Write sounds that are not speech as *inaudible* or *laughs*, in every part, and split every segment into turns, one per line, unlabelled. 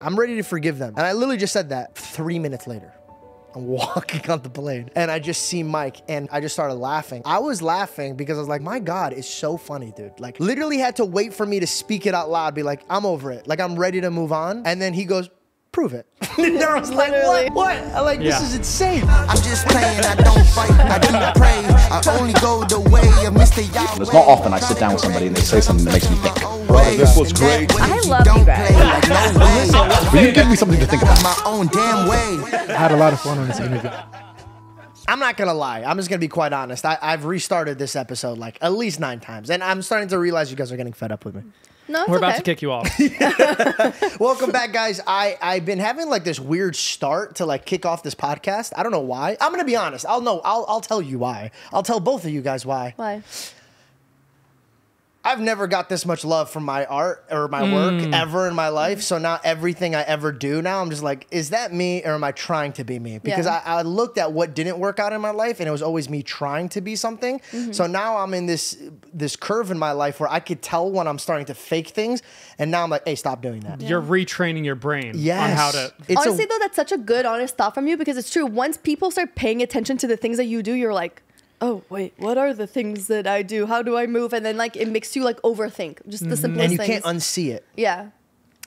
I'm ready to forgive them. And I literally just said that three minutes later. I'm *laughs* walking on the plane and I just see Mike and I just started laughing. I was laughing because I was like, my God, it's so funny, dude. Like, literally had to wait for me to speak it out loud, be like, I'm over it. Like, I'm ready to move on. And then he goes, prove it. *laughs* *laughs* and I was like, what? What? I'm like,
Yeah.
this is insane.
I'm just playing, I don't fight, I do pray. I only go the way of Mr. Yahweh.
It's not often I sit down with somebody and they say something that makes me think.
Bro,
this was great.
I love you guys.
But *laughs* you give me something to think about.
My own damn way.
I had a lot of fun on this interview.
I'm not gonna lie. I'm just gonna be quite honest. I, I've restarted this episode like at least nine times, and I'm starting to realize you guys are getting fed up with me.
No, it's
We're about
okay.
to kick you off. *laughs*
Welcome back, guys. I I've been having like this weird start to like kick off this podcast. I don't know why. I'm gonna be honest. I'll know. I'll I'll tell you why. I'll tell both of you guys why.
Why?
I've never got this much love from my art or my work hmm. ever in my life. So now everything I ever do now, I'm just like, is that me or am I trying to be me? Because
Yeah.
I, I looked at what didn't work out in my life and it was always me trying to be something. Mm-hmm. So now I'm in this this curve in my life where I could tell when I'm starting to fake things. And now I'm like, hey, stop doing that.
You're retraining your brain
Yes.
on how to.
It's
Honestly,
a,
though, that's such a good, honest thought from you because it's true. Once people start paying attention to the things that you do, you're like, oh, wait, what are the things that I do? How do I move? And then, like, it makes you, like, overthink just the simplest
Mm-hmm. and you
things.
can't unsee it.
yeah.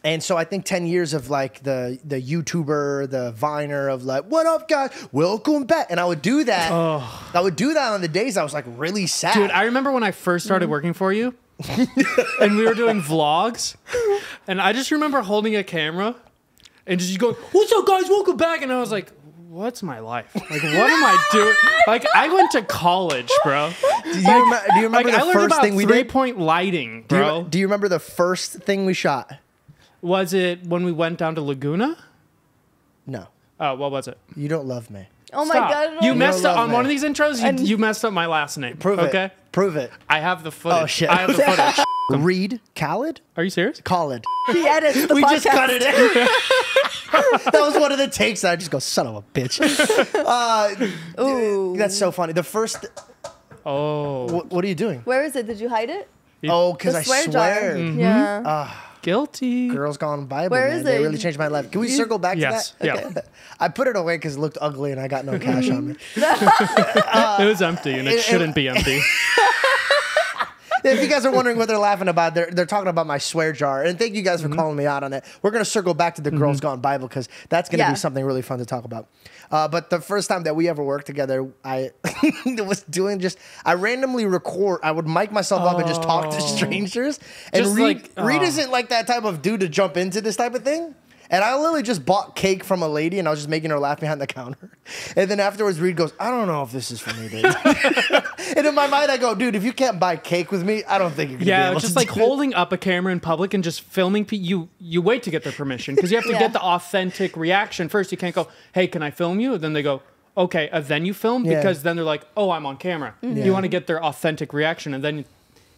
And so I think 10 years of like the the YouTuber, the Viner of like, what up guys? Welcome back. And I would do that. I would do that on the days I was like really sad.
Dude, I remember when I first started
Mm-hmm.
working for you *laughs* and we were doing vlogs. And I just remember holding a camera and just going, What's up, guys? Welcome back. And I was like, What's my life? Like, what am I doing? Like, I went to college, bro.
do you, remember, do you remember
I
the
learned
first
about
thing we
three
did?
point lighting,
Do you,
bro.
do you remember the first thing we shot?
Was it when we went down to Laguna?
No.
Oh, what was it?
You don't love me.
Oh my
Stop.
God. I
You messed up on
Love
one of these intros. You, you messed up my last name.
Prove
okay?
it. Prove it.
I have the footage.
Oh shit.
I have the footage. *laughs*
Reed Khaled?
Are you serious?
Khaled.
He edits the
we
podcast.
just cut it in. *laughs* *laughs* *laughs* that was one of the takes that I just go, son of a bitch. *laughs* Uh,
Ooh.
that's so funny. The first
Oh,
what, what are you doing?
Where is it? Did you hide it?
Oh, because
The
I
swear
swear.
jar.
Mm-hmm.
Yeah.
guilty.
Girls Gone Bible.
Where
man.
is
They
it?
really changed my life. Can we circle back
Yes,
to that?
yeah. *laughs*
I put it away because it looked ugly and I got no cash on me.
it was empty and it,
it- it-
shouldn't be empty.
If you guys are wondering what they're laughing about, they're, they're talking about my swear jar. And thank you guys for
Mm-hmm.
calling me out on that. We're going to circle back to the Girls Gone Bible because that's going to
Yeah.
be something really fun to talk about. Uh, but the first time that we ever worked together, I *laughs* was doing just, I randomly record, I would mic myself up and just talk to strangers. And
Oh. Just
Reed,
like,
Reed
oh.
isn't like that type of dude to jump into this type of thing. And I literally just bought cake from a lady and I was just making her laugh behind the counter. *laughs* And then afterwards, Reed goes, I don't know if this is for me, dude. *laughs* and in my mind, I go, dude, if you can't buy cake with me, I don't think you're going to be
Yeah,
able
just
to
like
do it."
holding up a camera in public and just filming. Pe- you you wait to get their permission because you have to
Yeah.
get the authentic reaction first. You can't go, "Hey, can I film you?" And then they go, "Okay," and then you film
Yeah.
because then they're like, "Oh, I'm on camera." Mm-hmm.
Yeah.
You want to get their authentic reaction, and then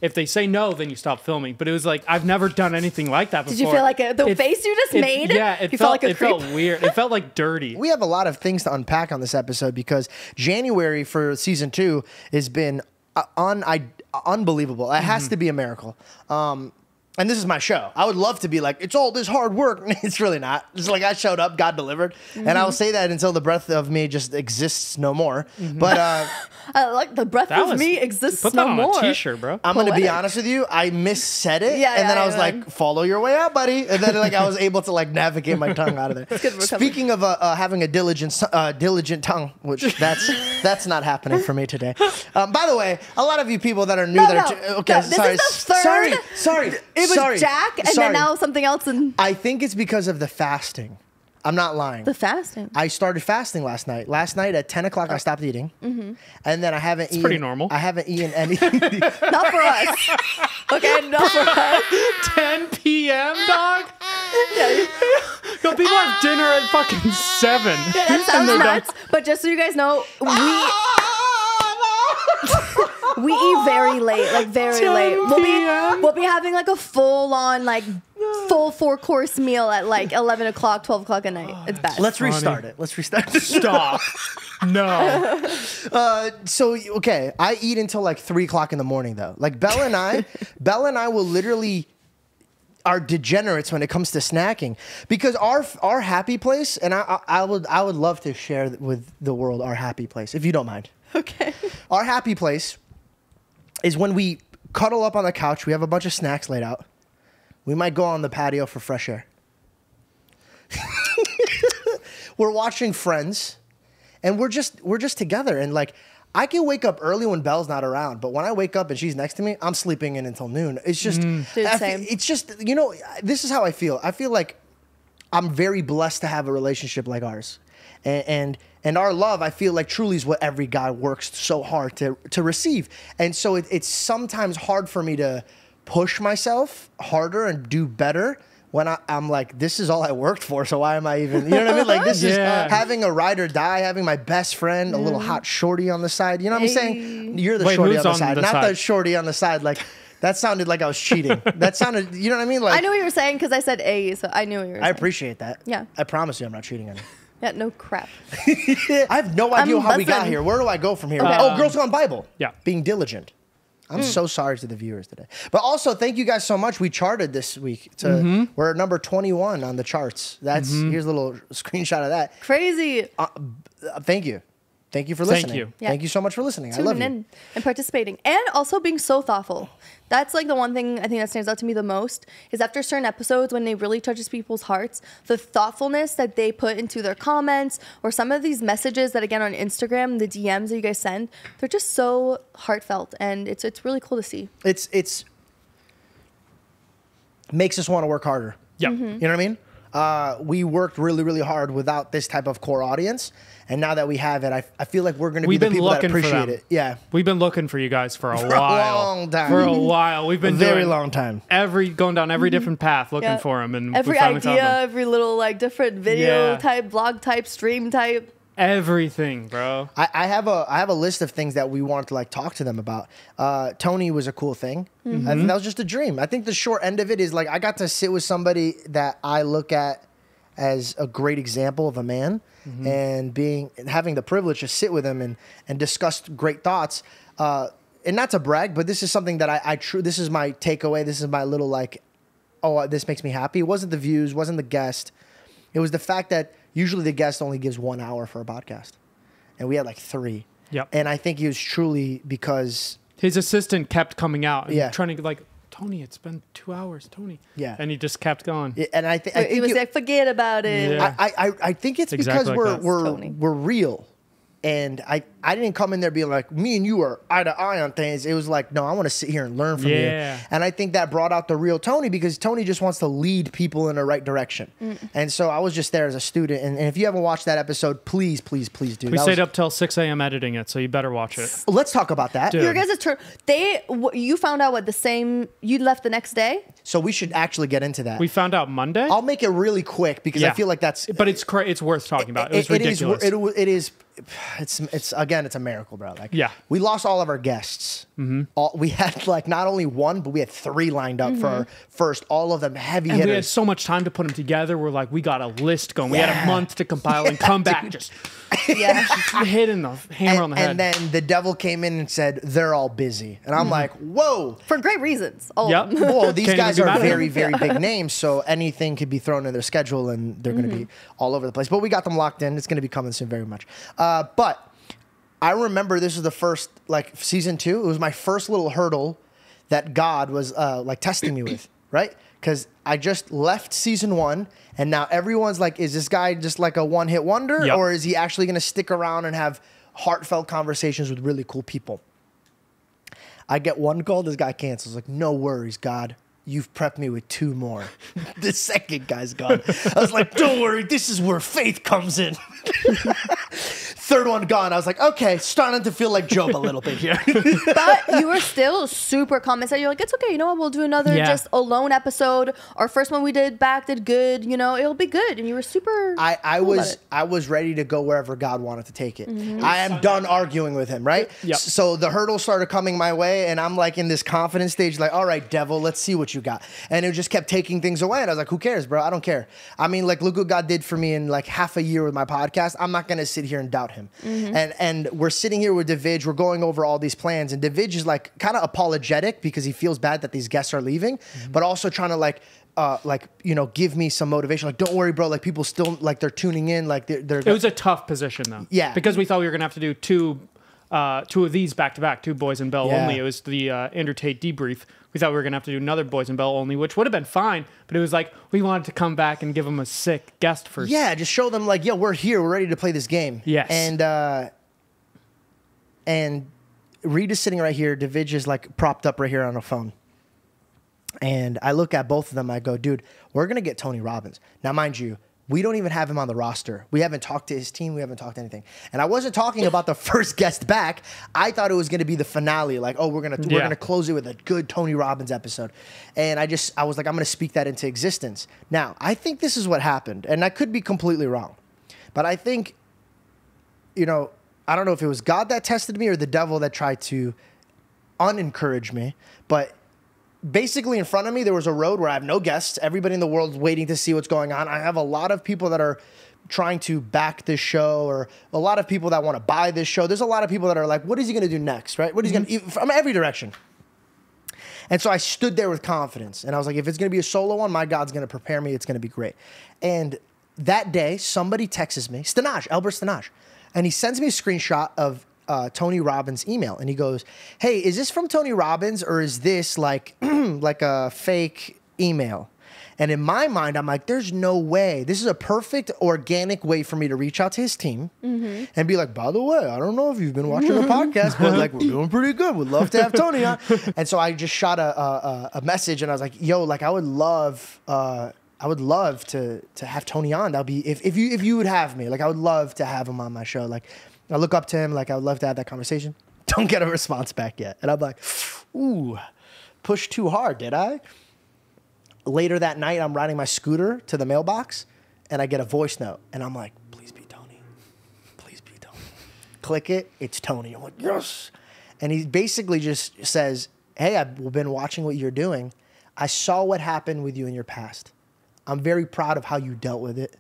if they say no, then you stop filming. But it was like I've never done anything like that before.
Did you feel like a, the
It-
face you just
it-
made?
Yeah, it
you
felt,
felt like a
it
creep.
felt weird. It felt like dirty. *laughs*
we have a lot of things to unpack on this episode because January for season two has been uh, un- I, unbelievable. It has to be a miracle. Um, and this is my show. I would love to be like, it's all this hard work. *laughs* it's really not. It's like I showed up, God delivered. And I will say that until the breath of me just exists no more. But uh, *laughs*
I like the breath of
was
me exists
Put
no
that on
more.
a t-shirt, bro.
I'm going to be honest with you. I missaid it.
Yeah,
and then
yeah,
I was
yeah.
like, follow your way out, buddy. And then like I was able to like navigate my tongue out of there. *laughs* Speaking of uh, uh, having a diligent, uh, diligent tongue, which that's that's not happening for me today. Um, by the way, a lot of you people that are new
No,
that
no,
are okay,
no, this
sorry,
is the third-
sorry, sorry.
It was
sorry,
Jack, and
sorry.
then now something else, and
I think it's because of the fasting. I'm not lying.
the fasting.
I started fasting last night. Last night at 10 o'clock, I oh. stopped eating, mm-hmm. and then I haven't eaten.
pretty normal.
I haven't eaten anything. *laughs* *laughs*
not for us. Okay, not for us.
10 p.m. dog. Yeah. Yo, people have dinner at fucking seven.
Yeah, that sounds nuts. But just so you guys know, we ah! We eat very late, like very late. We'll be we'll be having like a full on like full four course meal at like eleven o'clock, twelve o'clock at night. It's bad.
Let's restart it. Let's restart. it.
Stop. No. *laughs*
Uh, so okay, I eat until like three o'clock in the morning though. Like Bella and I, *laughs* Bella and I will literally. are degenerates when it comes to snacking because our our happy place and I, I I would I would love to share with the world our happy place if you don't mind.
Okay.
Our happy place is when we cuddle up on the couch. We have a bunch of snacks laid out. We might go on the patio for fresh air. *laughs* we're watching Friends, and we're just we're just together. And like, I can wake up early when Bell's not around, but when I wake up and she's next to me, I'm sleeping in until noon. It's just, mm. Dude,
same.
it's just you know, this is how I feel. I feel like I'm very blessed to have a relationship like ours. And, and and our love, I feel like truly is what every guy works so hard to to receive. And so it, it's sometimes hard for me to push myself harder and do better when I, I'm like, this is all I worked for. So why am I even? You know what I mean? Like this *laughs* is having a ride or die, having my best friend, a little hot shorty on the side. You know what I'm saying? You're the
Wait,
shorty on the
on
side,
the
not the shorty on the side. Like that sounded like I was cheating. *laughs* that sounded, you know what I mean? Like
I knew what you were saying because I said A, so I knew what you were
I
saying.
appreciate that.
Yeah.
I promise you, I'm not cheating on you.
Yeah, no crap. *laughs*
I have no idea
I'm
how we got here. Where do I go from here?
Okay.
oh, Girls Gone Bible.
Yeah.
Being diligent. I'm hmm. so sorry to the viewers today. But also, thank you guys so much. We charted this week. To, mm-hmm. We're at number 21 on the charts. That's mm-hmm. Here's a little screenshot of that.
Crazy.
Uh, thank you. Thank you for listening.
Thank
listening.
you.
Yeah.
Thank you so much for listening. I love
tuning
you.
in and participating and also being so thoughtful that's like the one thing i think that stands out to me the most is after certain episodes when they really touches people's hearts the thoughtfulness that they put into their comments or some of these messages that again on instagram the dms that you guys send they're just so heartfelt and it's it's really cool to see
It's, it's, makes us want to work harder.
Yeah.
Mm-hmm.
You know what I mean? Uh, we worked really, really hard without this type of core audience. And now that we have it, I, I feel like we're going to be
We've
the
been
people that
looking for
appreciate
them.
it. Yeah.
We've been looking for you guys for a *laughs*
For a
while.
long time.
For a while. We've
A
been
very
doing
long time.
every going down every different path looking
Yeah.
for them, and
every
we finally found
idea
them.
every little like different video
Yeah.
type blog type stream type
everything, bro.
I, I have a I have a list of things that we wanted to like talk to them about. Uh, Tony was a cool thing.
Mm-hmm.
I think that was just a dream. I think the short end of it is like I got to sit with somebody that I look at as a great example of a man,
Mm-hmm.
and being having the privilege to sit with him and and discuss great thoughts. Uh, and not to brag, but this is something that I, I true. This is my takeaway. This is my little like, oh, this makes me happy. It wasn't the views, wasn't the guest. It was the fact that usually the guest only gives one hour for a podcast, and we had like three.
Yep.
And I think it was truly because
His assistant kept coming out and
Yeah.
trying to like, Tony, it's been two hours, Tony.
Yeah.
And he just kept going.
and I, th- I
he
think
was
it-
like forget about it
Yeah.
I, I, I think it's because
like
we're
that.
we're
Tony.
we're real, and I I didn't come in there being like me and you are eye to eye on things. It was like no, I want to sit here and learn from
Yeah.
you, and I think that brought out the real Tony because Tony just wants to lead people in the right direction, mm. and so I was just there as a student. And, and if you haven't watched that episode, please please please do.
we
That
stayed
was-
up till 6 a.m. editing it, so you better watch it.
Let's talk about that.
Dude.
your guys' turn they w- you found out what the same you left the next day
So we should actually get into that.
We found out Monday.
I'll make it really quick because I feel like that's
But it's cra- it's worth talking about. It, was
it is
ridiculous.
it, it is it's it's again it's a miracle bro like
Yeah.
we lost all of our guests mm-hmm. all, we had like not only one but we had three lined up for our first all of them heavy
and we had so much time to put them together. We're like, we got a list going. We had a month to compile and *laughs* come back, just *laughs*
yeah *laughs*
hitting the hammer on the head.
and then the devil came in and said they're all busy and i'm like whoa
for great reasons oh
Yep.
Whoa, these
Can't even
guys are very, *laughs* very big names, so anything could be thrown in their schedule and they're going to be all over the place. But we got them locked in. It's going to be coming soon, very much. Uh, but I remember this was the first, like, season two. It was my first little hurdle that God was, uh, like, testing me with, *clears throat* right? Because I just left season one, and now everyone's like, is this guy just like a one hit wonder,
Yep.
or is he actually going to stick around and have heartfelt conversations with really cool people? I get one call, this guy cancels. Like, no worries, God. You've prepped me with two more. *laughs* the second guy's gone. I was like, don't worry, this is where faith comes in. *laughs* Third one gone. I was like, okay, starting to feel like Job a little bit here. *laughs*
but you were still super commented. You're like, it's okay. You know what? We'll do another
Yeah.
just alone episode. Our first one we did back did good. You know, it'll be good. And you were super.
I, I
cool about
was
it.
I was ready to go wherever God wanted to take it. Mm-hmm. I am done arguing with him, right?
Yep.
So the hurdles started coming my way, and I'm like in this confidence stage, like, all right, devil, let's see what you got. And it just kept taking things away. And I was like, who cares, bro? I don't care. I mean, like, look what God did for me in like half a year with my podcast. I'm not gonna sit here and doubt him. And and we're sitting here with David, we're going over all these plans, and David is like kind of apologetic because he feels bad that these guests are leaving, but also trying to like uh, like you know, give me some motivation. Like, don't worry, bro. Like people still like they're tuning in. Like they're, they're
It was a tough position though.
Yeah.
Because we thought we were gonna have to do two, uh, two of these back to back, two boys and bell
Yeah.
only. It was the uh, Andrew Tate debrief. We thought we were gonna have to do another boys and bell only, which would have been fine. But it was like we wanted to come back and give them a sick guest first.
Yeah, just show them like, yo, we're here, we're ready to play this game.
Yes.
And uh and Reed is sitting right here, Davidge is like propped up right here on a phone. And I look at both of them, I go, dude, we're gonna get Tony Robbins. Now, mind you, we don't even have him on the roster. We haven't talked to his team. We haven't talked to anything. And I wasn't talking about the *laughs* first guest back. I thought it was going to be the finale. Like, oh, we're gonna we're gonna close it with a good Tony Robbins episode. And I just I was like, I'm gonna speak that into existence. Now, I think this is what happened, and I could be completely wrong, but I think, you know, I don't know if it was God that tested me or the devil that tried to unencourage me, but basically in front of me there was a road where I have no guests. Everybody in the world's waiting to see what's going on. I have a lot of people that are trying to back this show or a lot of people that want to buy this show. There's a lot of people that are like, what is he going to do next, right? What is he going mm-hmm. to from every direction. And so I stood there with confidence and I was like, if it's going to be a solo one, my God's going to prepare me. It's going to be great. And that day, somebody texts me, Stanaj, Albert Stanaj, and he sends me a screenshot of uh, Tony Robbins' email, and he goes, "Hey, is this from Tony Robbins or is this like *clears throat* like a fake email?" And in my mind, I'm like, "There's no way. This is a perfect organic way for me to reach out to his team and be like, by the way, I don't know if you've been watching the *laughs* podcast, but like we're doing pretty good. Would love to have Tony on." *laughs* And so I just shot a a, a- message, and I was like, "Yo, like I would love." Uh, I would love to to have Tony on. That'd be if, if you if you would have me. Like I would love to have him on my show. Like I look up to him. Like I would love to have that conversation. *laughs* Don't get a response back yet. And I'm like, ooh, push too hard, did I? Later that night, I'm riding my scooter to the mailbox, and I get a voice note, and I'm like, please be Tony, please be Tony. Click it, it's Tony. I'm like, yes. And he basically just says, hey, I've been watching what you're doing. I saw what happened with you in your past. I'm very proud of how you dealt with it.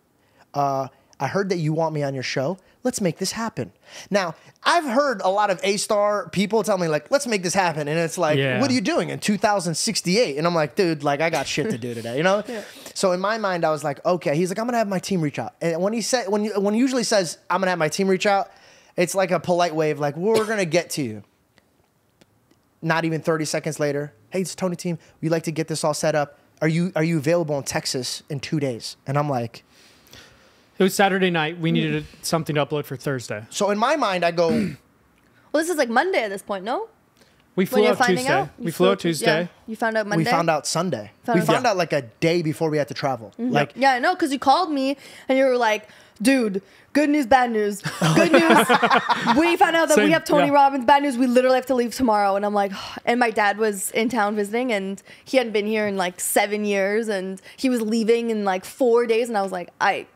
Uh, I heard that you want me on your show. Let's make this happen. Now, I've heard a lot of A star people tell me, like, let's make this happen. And it's like,
Yeah.
what are you doing in 2068? And I'm like, dude, like, I got shit to do today, you know? *laughs* So in my mind, I was like, okay. He's like, I'm going to have my team reach out. And when he said, when, you, when he usually says, I'm going to have my team reach out, it's like a polite way of like, we're going to get to you not even 30 seconds later, hey, it's Tony team. We'd like to get this all set up. Are you are you available in Texas in two days? And I'm like,
It was Saturday night. We needed something to upload for Thursday.
so in my mind, I go, *clears throat*
Well, this is like Monday at this point, no?
We
When
flew
you're
out
finding
Tuesday.
out.
We
You
flew out
to-
Tuesday.
Yeah. You found out Monday.
we found out Sunday.
Found
we
out-
found
Yeah.
out like a day before we had to travel. Like,
Yeah, I know, because you called me and you were like, dude, good news, bad news. Good *laughs* news. we found out that we have Tony
yeah.
Robbins. Bad news, we literally have to leave tomorrow. And I'm like, *sighs* and my dad was in town visiting and he hadn't been here in like seven years and he was leaving in like four days. And I was like, I.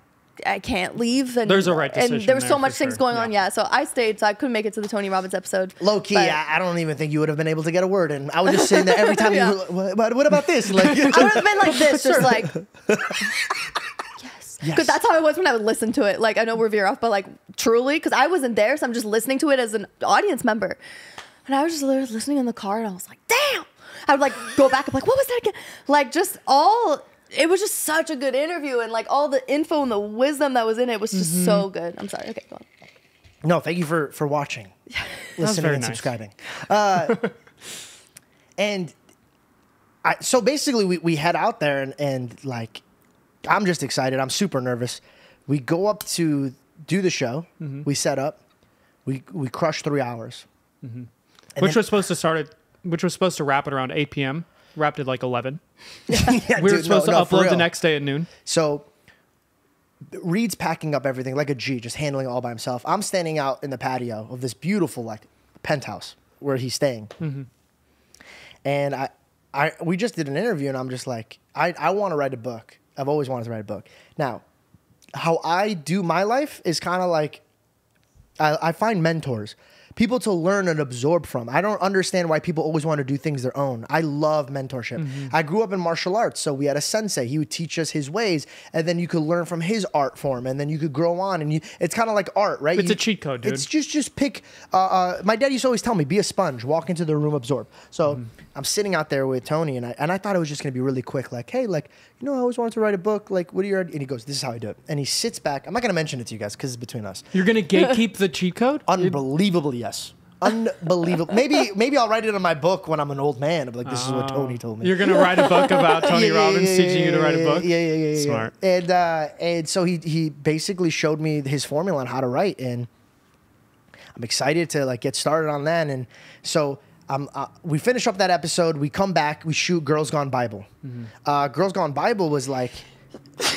I can't leave, and
There's a right
and there was
there
so
for
much things
sure.
going on.
Yeah.
Yeah, so I stayed, so I couldn't make it to the Tony Robbins episode.
low key,
But-
I, I don't even think you would have been able to get a word in. I was just sitting there every *laughs* time
Yeah.
you were, what, what- what about this? *laughs* Like,
I would have been like this, *laughs* just like, yes. Because that's how I was when I would listen to it. Like, I know we're veer off, but like, truly, because I wasn't there, so I'm just listening to it as an audience member. And I was just literally listening in the car, and I was like, damn. I would like go back and be like, what was that again? Like, just all. It was just such a good interview, and like all the info and the wisdom that was in it was just so good. I'm sorry. Okay, go on.
no, thank you for for watching, *laughs* listening, and
nice.
subscribing. Uh, *laughs* and I, so basically, we, we head out there, and, and like, I'm just excited. I'm super nervous. We go up to do the show.
Mm-hmm.
We set up. We we crush three hours. And
which
then-
was supposed to start at, which was supposed to wrap at around 8 p.m. Wrapped at like 11. *laughs*
Yeah,
We were
dude,
supposed
no,
to
no,
upload the next day at noon.
So Reed's packing up everything like a G, just handling it all by himself. I'm standing out in the patio of this beautiful like penthouse where he's staying. Mm-hmm. And I, I, we just did an interview, and I'm just like, I, I want to write a book. I've always wanted to write a book. Now, how I do my life is kind of like, I, I find mentors, people to learn and absorb from. I don't understand why people always want to do things their own. I love mentorship.
Mm-hmm.
I grew up in martial arts, so we had a sensei. He would teach us his ways, and then you could learn from his art form, and then you could grow on. And you, it's kind of like art, right?
It's
You-
a cheat code, dude.
It's just just pick. Uh, uh, my dad used to always tell me, be a sponge, walk into the room, absorb. So
Mm-hmm.
I'm sitting out there with Tony, and I and I thought it was just gonna be really quick, like, hey, like, you know, I always wanted to write a book. Like, what are your? And he goes, this is how I do it. And he sits back. I'm not gonna mention it to you guys because it's between us.
You're gonna gatekeep the cheat code?
Unbelievably, yes. Unbelievable. maybe maybe I'll write it in my book when I'm an old man. I'm like, this is what Tony told me.
Oh. You're gonna write a book about *laughs* Tony
Yeah, yeah,
Robbins
yeah,
teaching you to write a book?
Yeah, yeah, yeah, yeah.
Smart.
And uh, and so he he basically showed me his formula on how to write, and I'm excited to like get started on that. And so um, uh, we finish up that episode. We come back. We shoot Girls Gone Bible.
Mm-hmm.
Uh, Girls Gone Bible was like,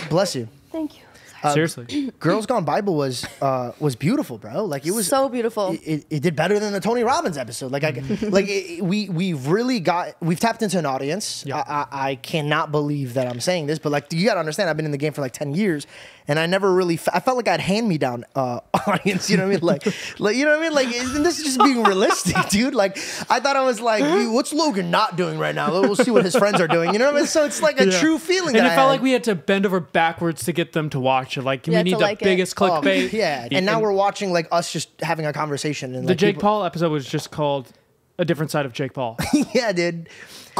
bless you.
Thank you.
Seriously. *clears throat*
Girls Gone Bible was uh, was beautiful, bro. Like it was
So beautiful.
It, it, it did better than the Tony Robbins episode. Like I *laughs* like it, we we've really got we've tapped into an audience.
Yeah.
I, I, I cannot believe that I'm saying this, but like you got to understand, I've been in the game for like ten years, and I never really fe- I felt like I had hand me down uh, *laughs* audience. You know what I mean? Like *laughs* like you know what I mean? Like isn't this just being realistic, *laughs* dude? Like I thought I was like, "Dude, what's Logan not doing right now? We'll see what his friends are doing. You know what I mean? So it's like a
Yeah.
true feeling.
And
that
it
I
felt
had.
like we had to bend over backwards to get them to watch it. Like
Yeah,
we need
to
the
like it.
biggest
Oh,
clickbait.
yeah, and now we're watching like us just having a conversation. And
the
like,
Jake
people-
Paul episode was just called a different side of Jake Paul.
yeah, dude.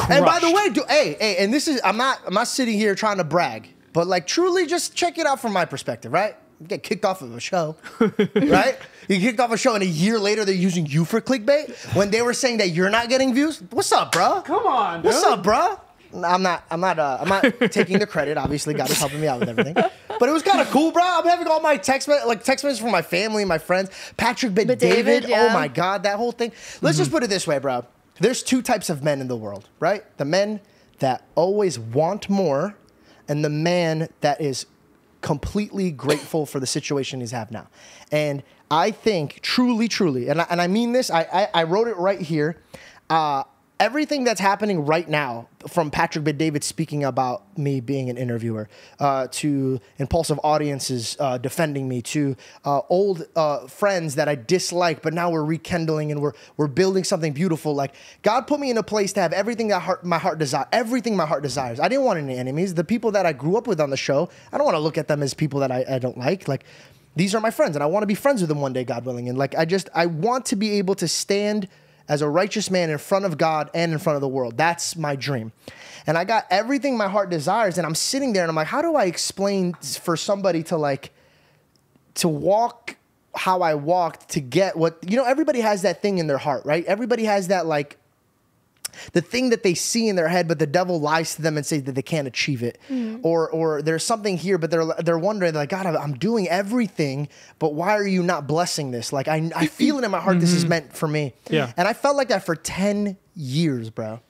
And by the way, do, hey, hey, and this is I'm not I'm not sitting here trying to brag, but like truly, just check it out from my perspective, right? You get kicked off of a show, *laughs* right? You get kicked off a show, and a year later they're using you for clickbait when they were saying that you're not getting views. What's up, bro?
Come on,
What's up, bro? I'm not. I'm not. Uh, I'm not taking the credit. Obviously, God is helping me out with everything. But it was kind of cool, bro. I'm having all my text, me- like text messages from my family, my friends. Patrick Bet
Bet
David.
David,
Oh my God, that whole thing. Let's just put it this way, bro. There's two types of men in the world, right? The men that always want more, and the man that is completely grateful for the situation he's have now. And I think truly, truly, and I, and I mean this, I, I, I wrote it right here. Uh, everything that's happening right now, from Patrick Bet David speaking about me being an interviewer, uh, to Impaulsive audiences uh, defending me, to uh, old uh, friends that I dislike, but now we're rekindling and we're we're building something beautiful. Like God put me in a place to have everything that heart, my heart desires, everything my heart desires. I didn't want any enemies. The people that I grew up with on the show, I don't want to look at them as people that I, I don't like. Like these are my friends, and I want to be friends with them one day, God willing. And like I just I want to be able to stand as a righteous man in front of God and in front of the world. That's my dream. And I got everything my heart desires, and I'm sitting there and I'm like, how do I explain for somebody to like to walk how I walked to get what you know, everybody has that thing in their heart, right? Everybody has that like the thing that they see in their head, but the devil lies to them and says that they can't achieve it, mm. or or there's something here, but they're they're wondering like God, I'm doing everything, but why are you not blessing this? Like I I feel it in my heart, this is mm-hmm. meant for me.
Yeah.
and I felt like that for ten years, bro.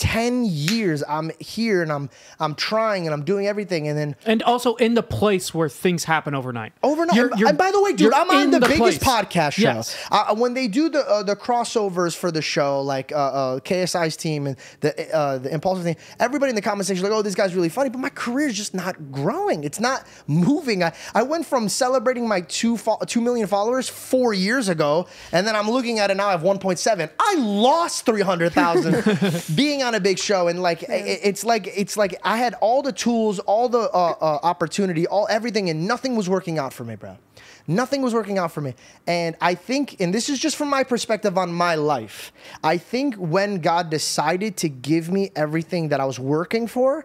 10 years I'm here and I'm I'm trying and I'm doing everything and then
And also in the place where things happen overnight.
Overnight.
You're- you're-
and by the way, dude, I'm on
in
the, biggest
place.
podcast show.
Yes.
Uh, when they do the uh, the crossovers for the show, like uh, uh, KSI's team and the uh, the Impaulsive team, everybody in the comment section like, "Oh, this guy's really funny," but my career is just not growing. It's not moving. I, I went from celebrating my two fo- two million followers four years ago, and then I'm looking at it now. I have 1.7. I lost 300,000 *laughs* being on a big show, and like it, it's like it's like I had all the tools, all the uh, uh, opportunity, all everything, and nothing was working out for me, bro. Nothing was working out for me. And I think, and this is just from my perspective on my life, I think when God decided to give me everything that I was working for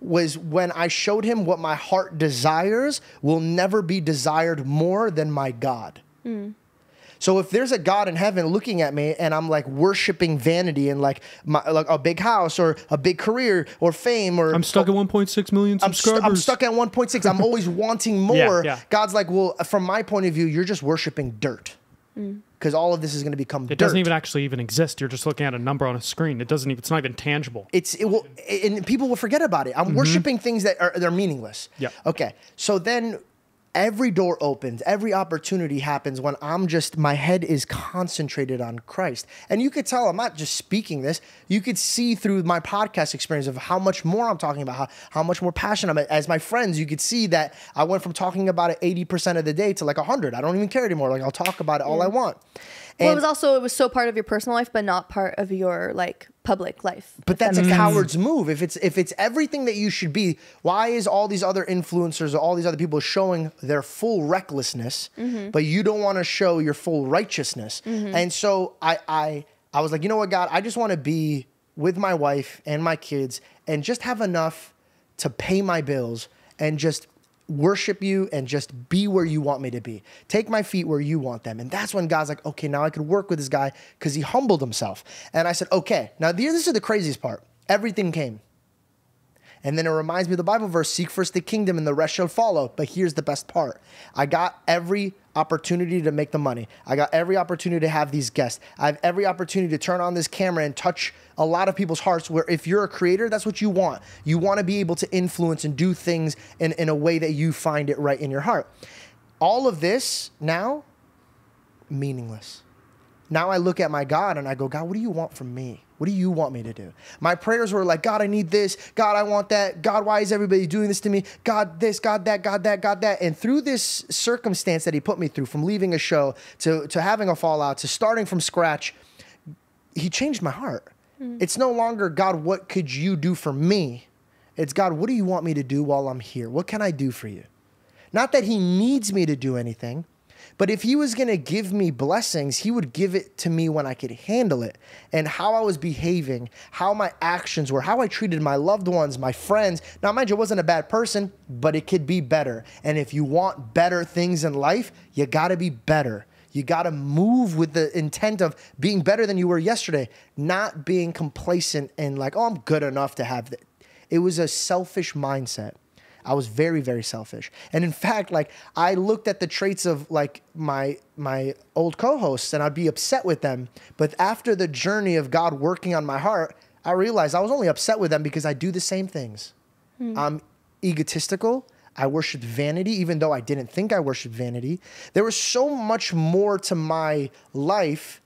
was when I showed him what my heart desires will never be desired more than my God. So if there's a God in heaven looking at me and I'm like worshiping vanity and like my, like a big house or a big career or fame or
I'm stuck at 1.6 million
I'm, stu-
subscribers.
I'm stuck at 1.6. I'm always *laughs* wanting more.
yeah.
God's like, well, from my point of view, you're just worshiping dirt. Mm. Because all of this is going to become
It
dirt.
doesn't even actually even exist. You're just looking at a number on a screen. It doesn't even. It's not even tangible.
it's it will and people will forget about it. I'm mm-hmm. worshiping things that are they're meaningless.
Yeah.
Okay. So then every door opens, every opportunity happens when I'm just my head is concentrated on Christ. And you could tell I'm not just speaking this. You could see through my podcast experience of how much more I'm talking about, how, how much more passionate I'm as my friends, you could see that I went from talking about it 80% of the day to like 100. I don't even care anymore. Like I'll talk about it all I want.
Well, it was also it was so part of your personal life, but not part of your like public life.
But
if that
that's a
makes sense.
coward's move. If it's if it's everything that you should be, why is all these other influencers or all these other people showing their full recklessness,
Mm-hmm.
but you don't want to show your full righteousness? And so I I I was like, you know what, God, I just want to be with my wife and my kids and just have enough to pay my bills and just worship you and just be where you want me to be. Take my feet where you want them. And that's when God's like, okay, now I could work with this guy because he humbled himself. And I said, okay, now this is the craziest part. Everything came. And then it reminds me of the Bible verse seek first the kingdom and the rest shall follow. But here's the best part I got every opportunity to make the money. I got every opportunity to have these guests. I have every opportunity to turn on this camera and touch a lot of people's hearts. Where if you're a creator, that's what you want. You want to be able to influence and do things in, in a way that you find it right in your heart. All of this now, meaningless. Now I look at my God and I go, God, what do you want from me? What do you want me to do? My prayers were like, God, I need this. God, I want that. God, why is everybody doing this to me? God, this, God, that, God, that, God, that. And through this circumstance that He put me through, from leaving a show to, to having a fallout to starting from scratch, He changed my heart. Mm. It's no longer, God, what could you do for me? It's, God, what do you want me to do while I'm here? What can I do for you? Not that he needs me to do anything, but if he was going to give me blessings, he would give it to me when I could handle it. And how I was behaving, how my actions were, how I treated my loved ones, my friends. Now, mind you, I wasn't a bad person, but it could be better. And if you want better things in life, you got to be better. You got to move with the intent of being better than you were yesterday, not being complacent and like, oh, I'm good enough to have that. It was a selfish mindset. I was very, very selfish. And in fact, like I looked at the traits of like my my old co-hosts and I'd be upset with them. But after the journey of God working on my heart, I realized I was only upset with them because I do the same things. Hmm. I'm egotistical. I worshiped vanity, even though I didn't think I worshiped vanity. There was so much more to my life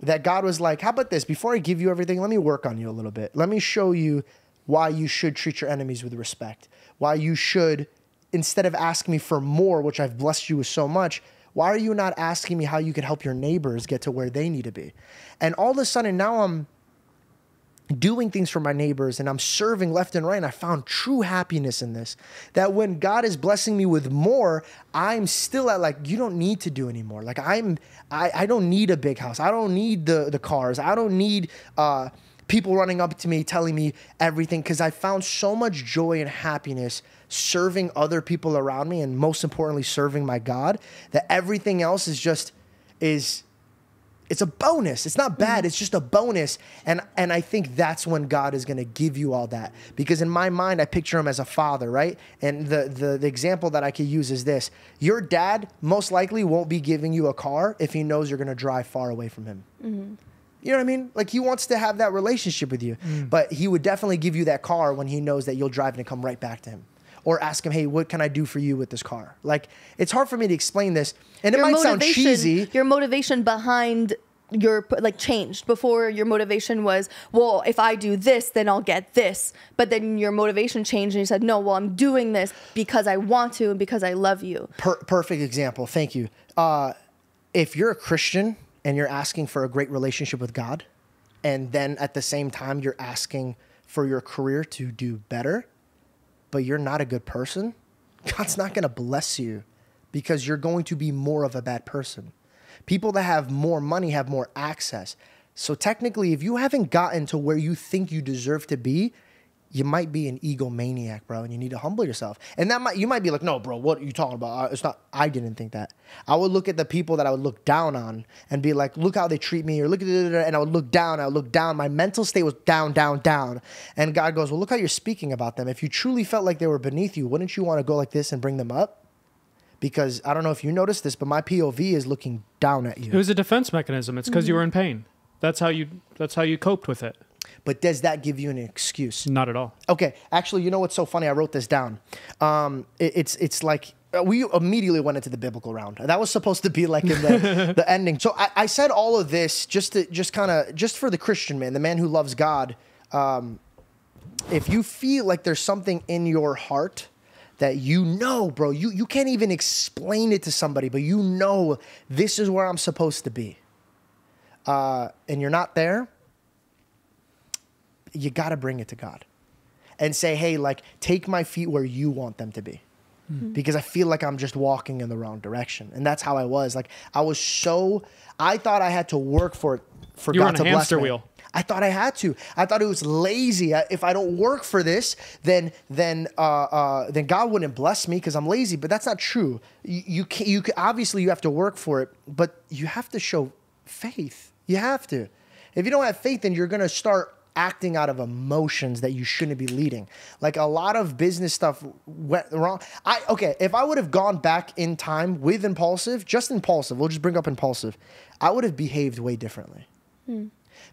that God was like, How about this? Before I give you everything, let me work on you a little bit. Let me show you why you should treat your enemies with respect. Why you should, instead of asking me for more, which I've blessed you with so much, why are you not asking me how you could help your neighbors get to where they need to be? And all of a sudden, now I'm doing things for my neighbors and I'm serving left and right. And I found true happiness in this. That when God is blessing me with more, I'm still at like, you don't need to do anymore. Like I'm I, I don't need a big house. I don't need the the cars. I don't need uh people running up to me telling me everything because I found so much joy and happiness serving other people around me and most importantly serving my God that everything else is just is it's a bonus. It's not bad. Mm-hmm. It's just a bonus. And and I think that's when God is going to give you all that. Because in my mind, I picture him as a father, right? And the, the the example that I could use is this: Your dad most likely won't be giving you a car if he knows you're going to drive far away from him. Mm-hmm. You know what I mean? Like he wants to have that relationship with you, but he would definitely give you that car when he knows that you'll drive and come right back to him. Or ask him, hey, what can I do for you with this car? Like, it's hard for me to explain this. And it
your
might sound cheesy.
Your motivation behind your like changed before your motivation was well if i do this then i'll get this but then your motivation changed and you said no well i'm doing this because i want to and because i love you
Per- perfect example. Thank you. Uh, if you're a Christian and you're asking for a great relationship with God, and then at the same time you're asking for your career to do better, but you're not a good person, *laughs* God's not going to bless you because you're going to be more of a bad person. People that have more money have more access. So technically, if you haven't gotten to where you think you deserve to be, you might be an egomaniac, bro, and you need to humble yourself. And that might you might be like, no, bro, what are you talking about? It's not. I didn't think that. I would look at the people that I would look down on and be like, look how they treat me, or look at it, and I would look down. I would look down. My mental state was down, down, down. And God goes, well, look how you're speaking about them. If you truly felt like they were beneath you, wouldn't you want to go like this and bring them up? Because I don't know if you noticed this, but my POV is looking down at you.
It was a defense mechanism. It's because you mm-hmm. were in pain. That's how you. That's how you coped with it.
But does that give you an excuse?
Not at all.
Okay, actually, you know what's so funny? I wrote this down. Um, it- it's it's like uh, we immediately went into the biblical round. That was supposed to be like in the, *laughs* the ending. So I, I said all of this just to just kind of just for the Christian man, the man who loves God. Um, if you feel like there's something in your heart that you know, bro, you you can't even explain it to somebody, but you know this is where I'm supposed to be. uh, and you're not there, you got to bring it to God and say, hey, like, take my feet where you want them to be. Because I feel like I'm just walking in the wrong direction. And that's how I was. Like, I was so, I thought I had to work for it, for
You
God
on a
to bless
hamster
me.
wheel.
I thought I had to. I thought it was lazy. I- If I don't work for this, then then uh, uh, then God wouldn't bless me because I'm lazy. But that's not true. You you, can, you can, obviously you have to work for it, but you have to show faith. You have to. If you don't have faith, then you're gonna start acting out of emotions that you shouldn't be leading. Like a lot of business stuff went wrong. I okay. If I would have gone back in time with Impaulsive, just Impaulsive, we'll just bring up Impaulsive. I would have behaved way differently hmm.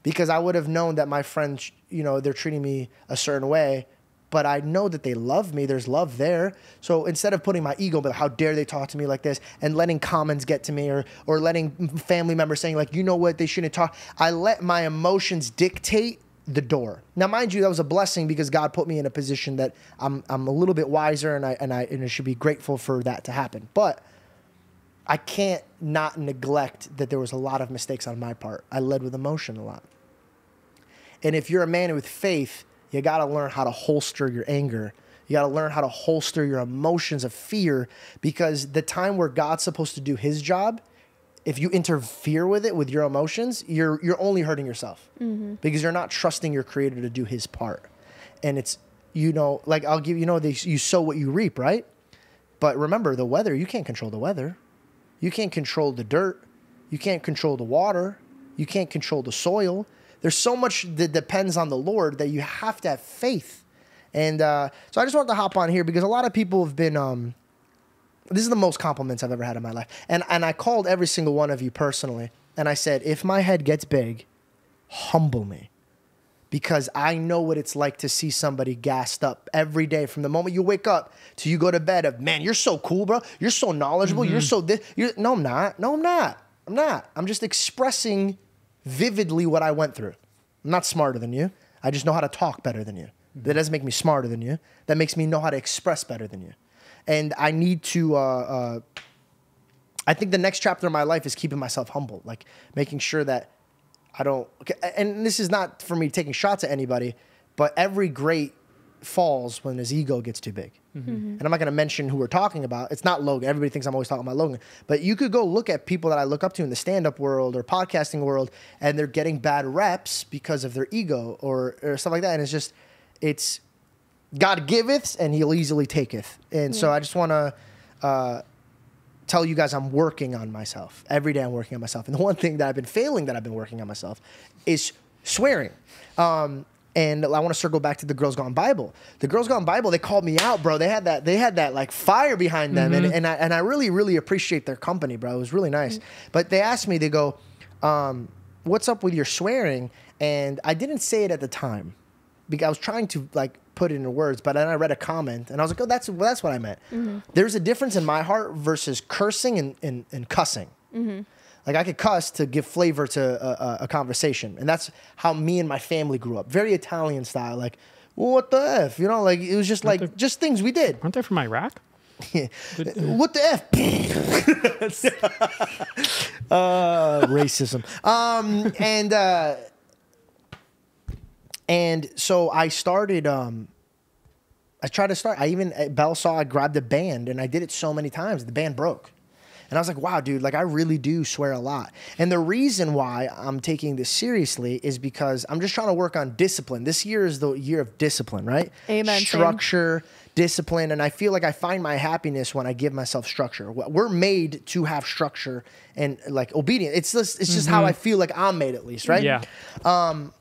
because I would have known that my friends, you know, they're treating me a certain way, but I know that they love me. There's love there. So instead of putting my ego, but how dare they talk to me like this, and letting comments get to me, or or letting family members saying like, you know what, they shouldn't talk. I let my emotions dictate the door. Now, mind you, that was a blessing because God put me in a position that I'm I'm a little bit wiser, and I and I and I should be grateful for that to happen. But I can't not neglect that there was a lot of mistakes on my part. I led with emotion a lot. And if you're a man with faith, you got to learn how to holster your anger. You got to learn how to holster your emotions of fear because the time where God's supposed to do his job, if you interfere with it with your emotions, you're you're only hurting yourself because you're not trusting your creator to do his part. And it's you know, like I'll give you know they, you sow what you reap, right? But remember the weather, you can't control the weather. You can't control the dirt. You can't control the water. You can't control the soil. There's so much that depends on the Lord that you have to have faith. And uh, so I just wanted to hop on here because a lot of people have been. Um, this is the most compliments I've ever had in my life, and and I called every single one of you personally, and I said, if my head gets big, humble me because I know what it's like to see somebody gassed up every day from the moment you wake up to you go to bed of man, you're so cool, bro. You're so knowledgeable. You're mm-hmm. so this. You're, no, I'm not. No, I'm not. I'm not. I'm just expressing vividly what I went through. I'm not smarter than you. I just know how to talk better than you. That mm-hmm. doesn't make me smarter than you. That makes me know how to express better than you. And I need to. Uh, uh, I think the next chapter of my life is keeping myself humble, like making sure that I don't. Okay, and this is not for me taking shots at anybody, but every great falls when his ego gets too big. And I'm not going to mention who we're talking about. It's not Logan. Everybody thinks I'm always talking about Logan. But you could go look at people that I look up to in the stand up world or podcasting world, and they're getting bad reps because of their ego or, or stuff like that. And it's just, it's God giveth and he'll easily taketh. And so I just want to uh, tell you guys I'm working on myself. Every day I'm working on myself. And the one thing that I've been failing that I've been working on myself is swearing. Um, and I want to circle back to the Girls Gone Bible. The Girls Gone Bible, they called me out, bro. They had that, they had that like fire behind them, and, and I and I really, really appreciate their company, bro. It was really nice. But they asked me, they go, um, "What's up with your swearing?" And I didn't say it at the time because I was trying to like put it into words, but then I read a comment and I was like, oh, that's that's what I meant. There's a difference in my heart versus cursing and, and, and cussing. Like I could cuss to give flavor to a, a, a conversation, and that's how me and my family grew up, very Italian style. Like, well, what the f, you know? Like it was just like
the-
just things we did.
Aren't they from Iraq? *laughs*
What the f? *laughs* *laughs* uh, racism. Um, and uh, and so I started. Um, I tried to start. I even at Bell saw I grabbed a band, and I did it so many times. The band broke. And I was like, wow, dude, like I really do swear a lot. And the reason why I'm taking this seriously is because I'm just trying to work on discipline. This year is the year of discipline, right?
Amen, same.
Structure, discipline. And I feel like I find my happiness when I give myself structure. We're made to have structure and like obedience. It's just, it's just mm-hmm. how I feel like I'm made, at least, right?
Yeah.
Um,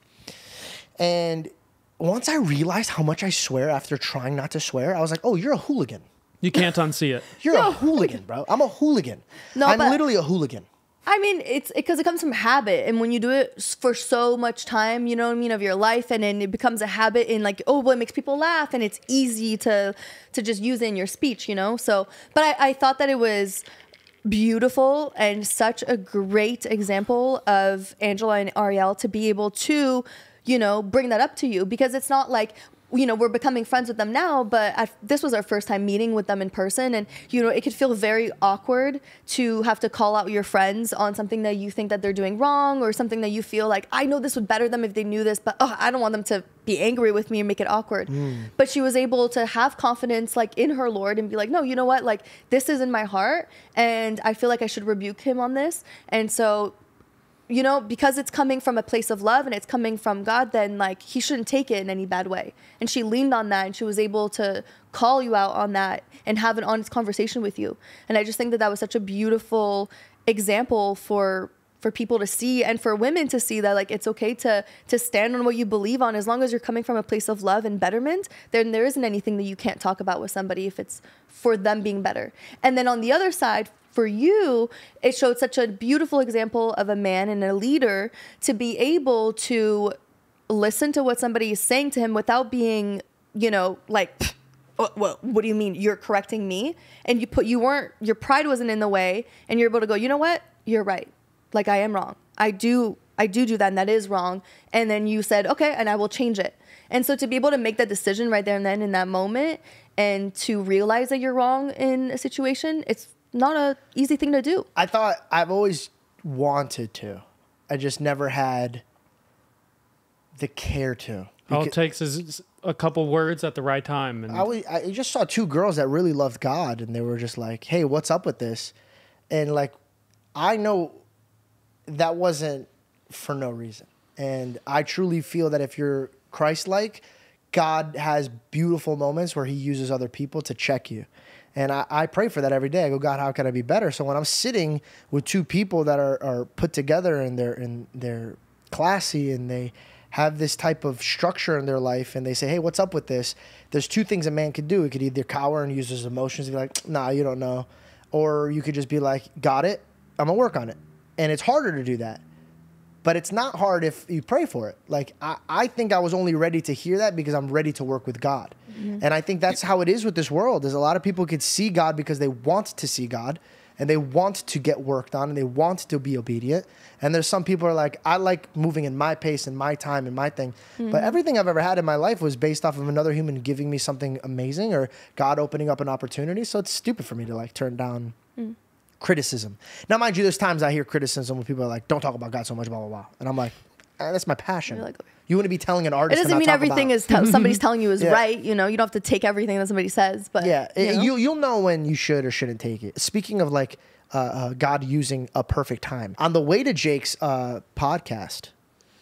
And once I realized how much I swear after trying not to swear, I was like, oh, you're a hooligan.
You can't unsee it. *laughs*
You're a hooligan, bro. I'm a hooligan.
No,
I'm
but-
literally a hooligan.
I mean, it's because it comes from habit, and when you do it for so much time, you know what I mean, of your life, and then it becomes a habit in like, oh, well, it makes people laugh, and it's easy to to just use it in your speech, you know. So, but I, I thought that it was beautiful and such a great example of Angela and Arielle to be able to, you know, bring that up to you because it's not like you know we're becoming friends with them now but this was our first time meeting with them in person and you know it could feel very awkward to have to call out your friends on something that you think that they're doing wrong or something that you feel like i know this would better them if they knew this but oh, i don't want them to be angry with me and make it awkward. Hmm. But she was able to have confidence like in her lord and be like no you know what? Like this is in my heart and i feel like i should rebuke him on this. And so you know, because it's coming from a place of love and it's coming from God, then like he shouldn't take it in any bad way. And she leaned on that and she was able to call you out on that and have an honest conversation with you. And I just think that that was such a beautiful example for for people to see and for women to see that like it's okay to to stand on what you believe on as long as you're coming from a place of love and betterment then there isn't anything that you can't talk about with somebody if it's for them being better and then on the other side for you it showed such a beautiful example of a man and a leader to be able to listen to what somebody is saying to him without being you know like what, what, do you mean? You're correcting me? And you put you weren't your pride wasn't in the way and you're able to go you know what? You're right. Like i am wrong. I do i do do that and that is wrong. And then you said okay and i will change it. And so to be able to make that decision right there and then in that moment and to realize that you're wrong in a situation it's not a easy thing to do
I thought I've always wanted to. I just never had the care to.
All it takes is a couple words at the right time, and
I, was, I just saw two girls that really loved God, and they were just like, "Hey, what's up with this?" And like, I know that wasn't for no reason, and I truly feel that if you're Christ-like, God has beautiful moments where He uses other people to check you. And I, I pray for that every day. I go, God, how can I be better? So when I'm sitting with two people that are, are put together and they're and they're classy and they have this type of structure in their life and they say, Hey, what's up with this? There's two things a man could do. He could either cower and use his emotions and be like, nah, you don't know. Or you could just be like, Got it, I'm gonna work on it. And it's harder to do that but it's not hard if you pray for it. Like I, I think I was only ready to hear that because I'm ready to work with God. Mm-hmm. And I think that's how it is with this world. Is a lot of people could see God because they want to see God and they want to get worked on and they want to be obedient. And there's some people are like, I like moving in my pace and my time and my thing. But mm-hmm. everything I've ever had in my life was based off of another human giving me something amazing or God opening up an opportunity. So it's stupid for me to like turn down mm. Criticism. Now, mind you, there's times I hear criticism when people are like, "Don't talk about God so much," blah blah blah, and I'm like, eh, "That's my passion."
You're like,
you wouldn't be telling an
it
artist. to
doesn't
not
mean
talk
everything is tell *laughs* somebody's telling you is
Yeah.
right you know you don't have to take everything that somebody says but
Yeah,
you
it-
know?
you you'll know when you should or shouldn't take it. Speaking of like uh, uh, God using a perfect time on the way to Jake's uh, podcast,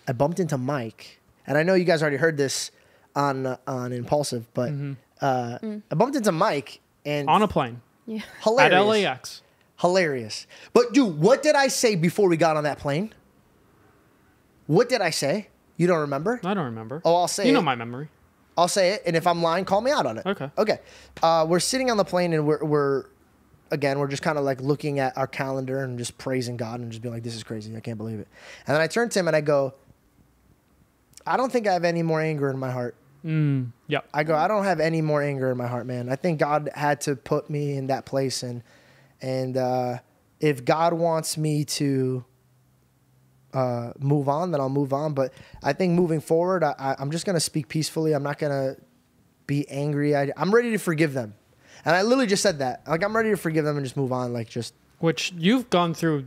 I bumped into Mike, and I know you guys already heard this on uh, on Impaulsive, but uh, I bumped into Mike and
on a plane
yeah.
hilarious.
at LAX.
Hilarious. But dude, what did I say before we got on that plane? What did I say? You don't remember?
I don't remember.
Oh, I'll say
You know
it.
my memory.
I'll say it, and if I'm lying, call me out on it.
Okay.
Okay. Uh, we're sitting on the plane, and we're we're again, we're just kind of like looking at our calendar and just praising God and just being like, "This is crazy. I can't believe it." And then I turn to him and I go, "I don't think I have any more anger in my heart."
Yep.
I go, I don't have any more anger in my heart, man. I think God had to put me in that place, and and uh, if God wants me to uh, move on, then I'll move on. But I think moving forward, I, I'm just gonna speak peacefully. I'm not gonna be angry. I, I'm ready to forgive them, and I literally just said that. Like I'm ready to forgive them and just move on. Like just
Which you've gone through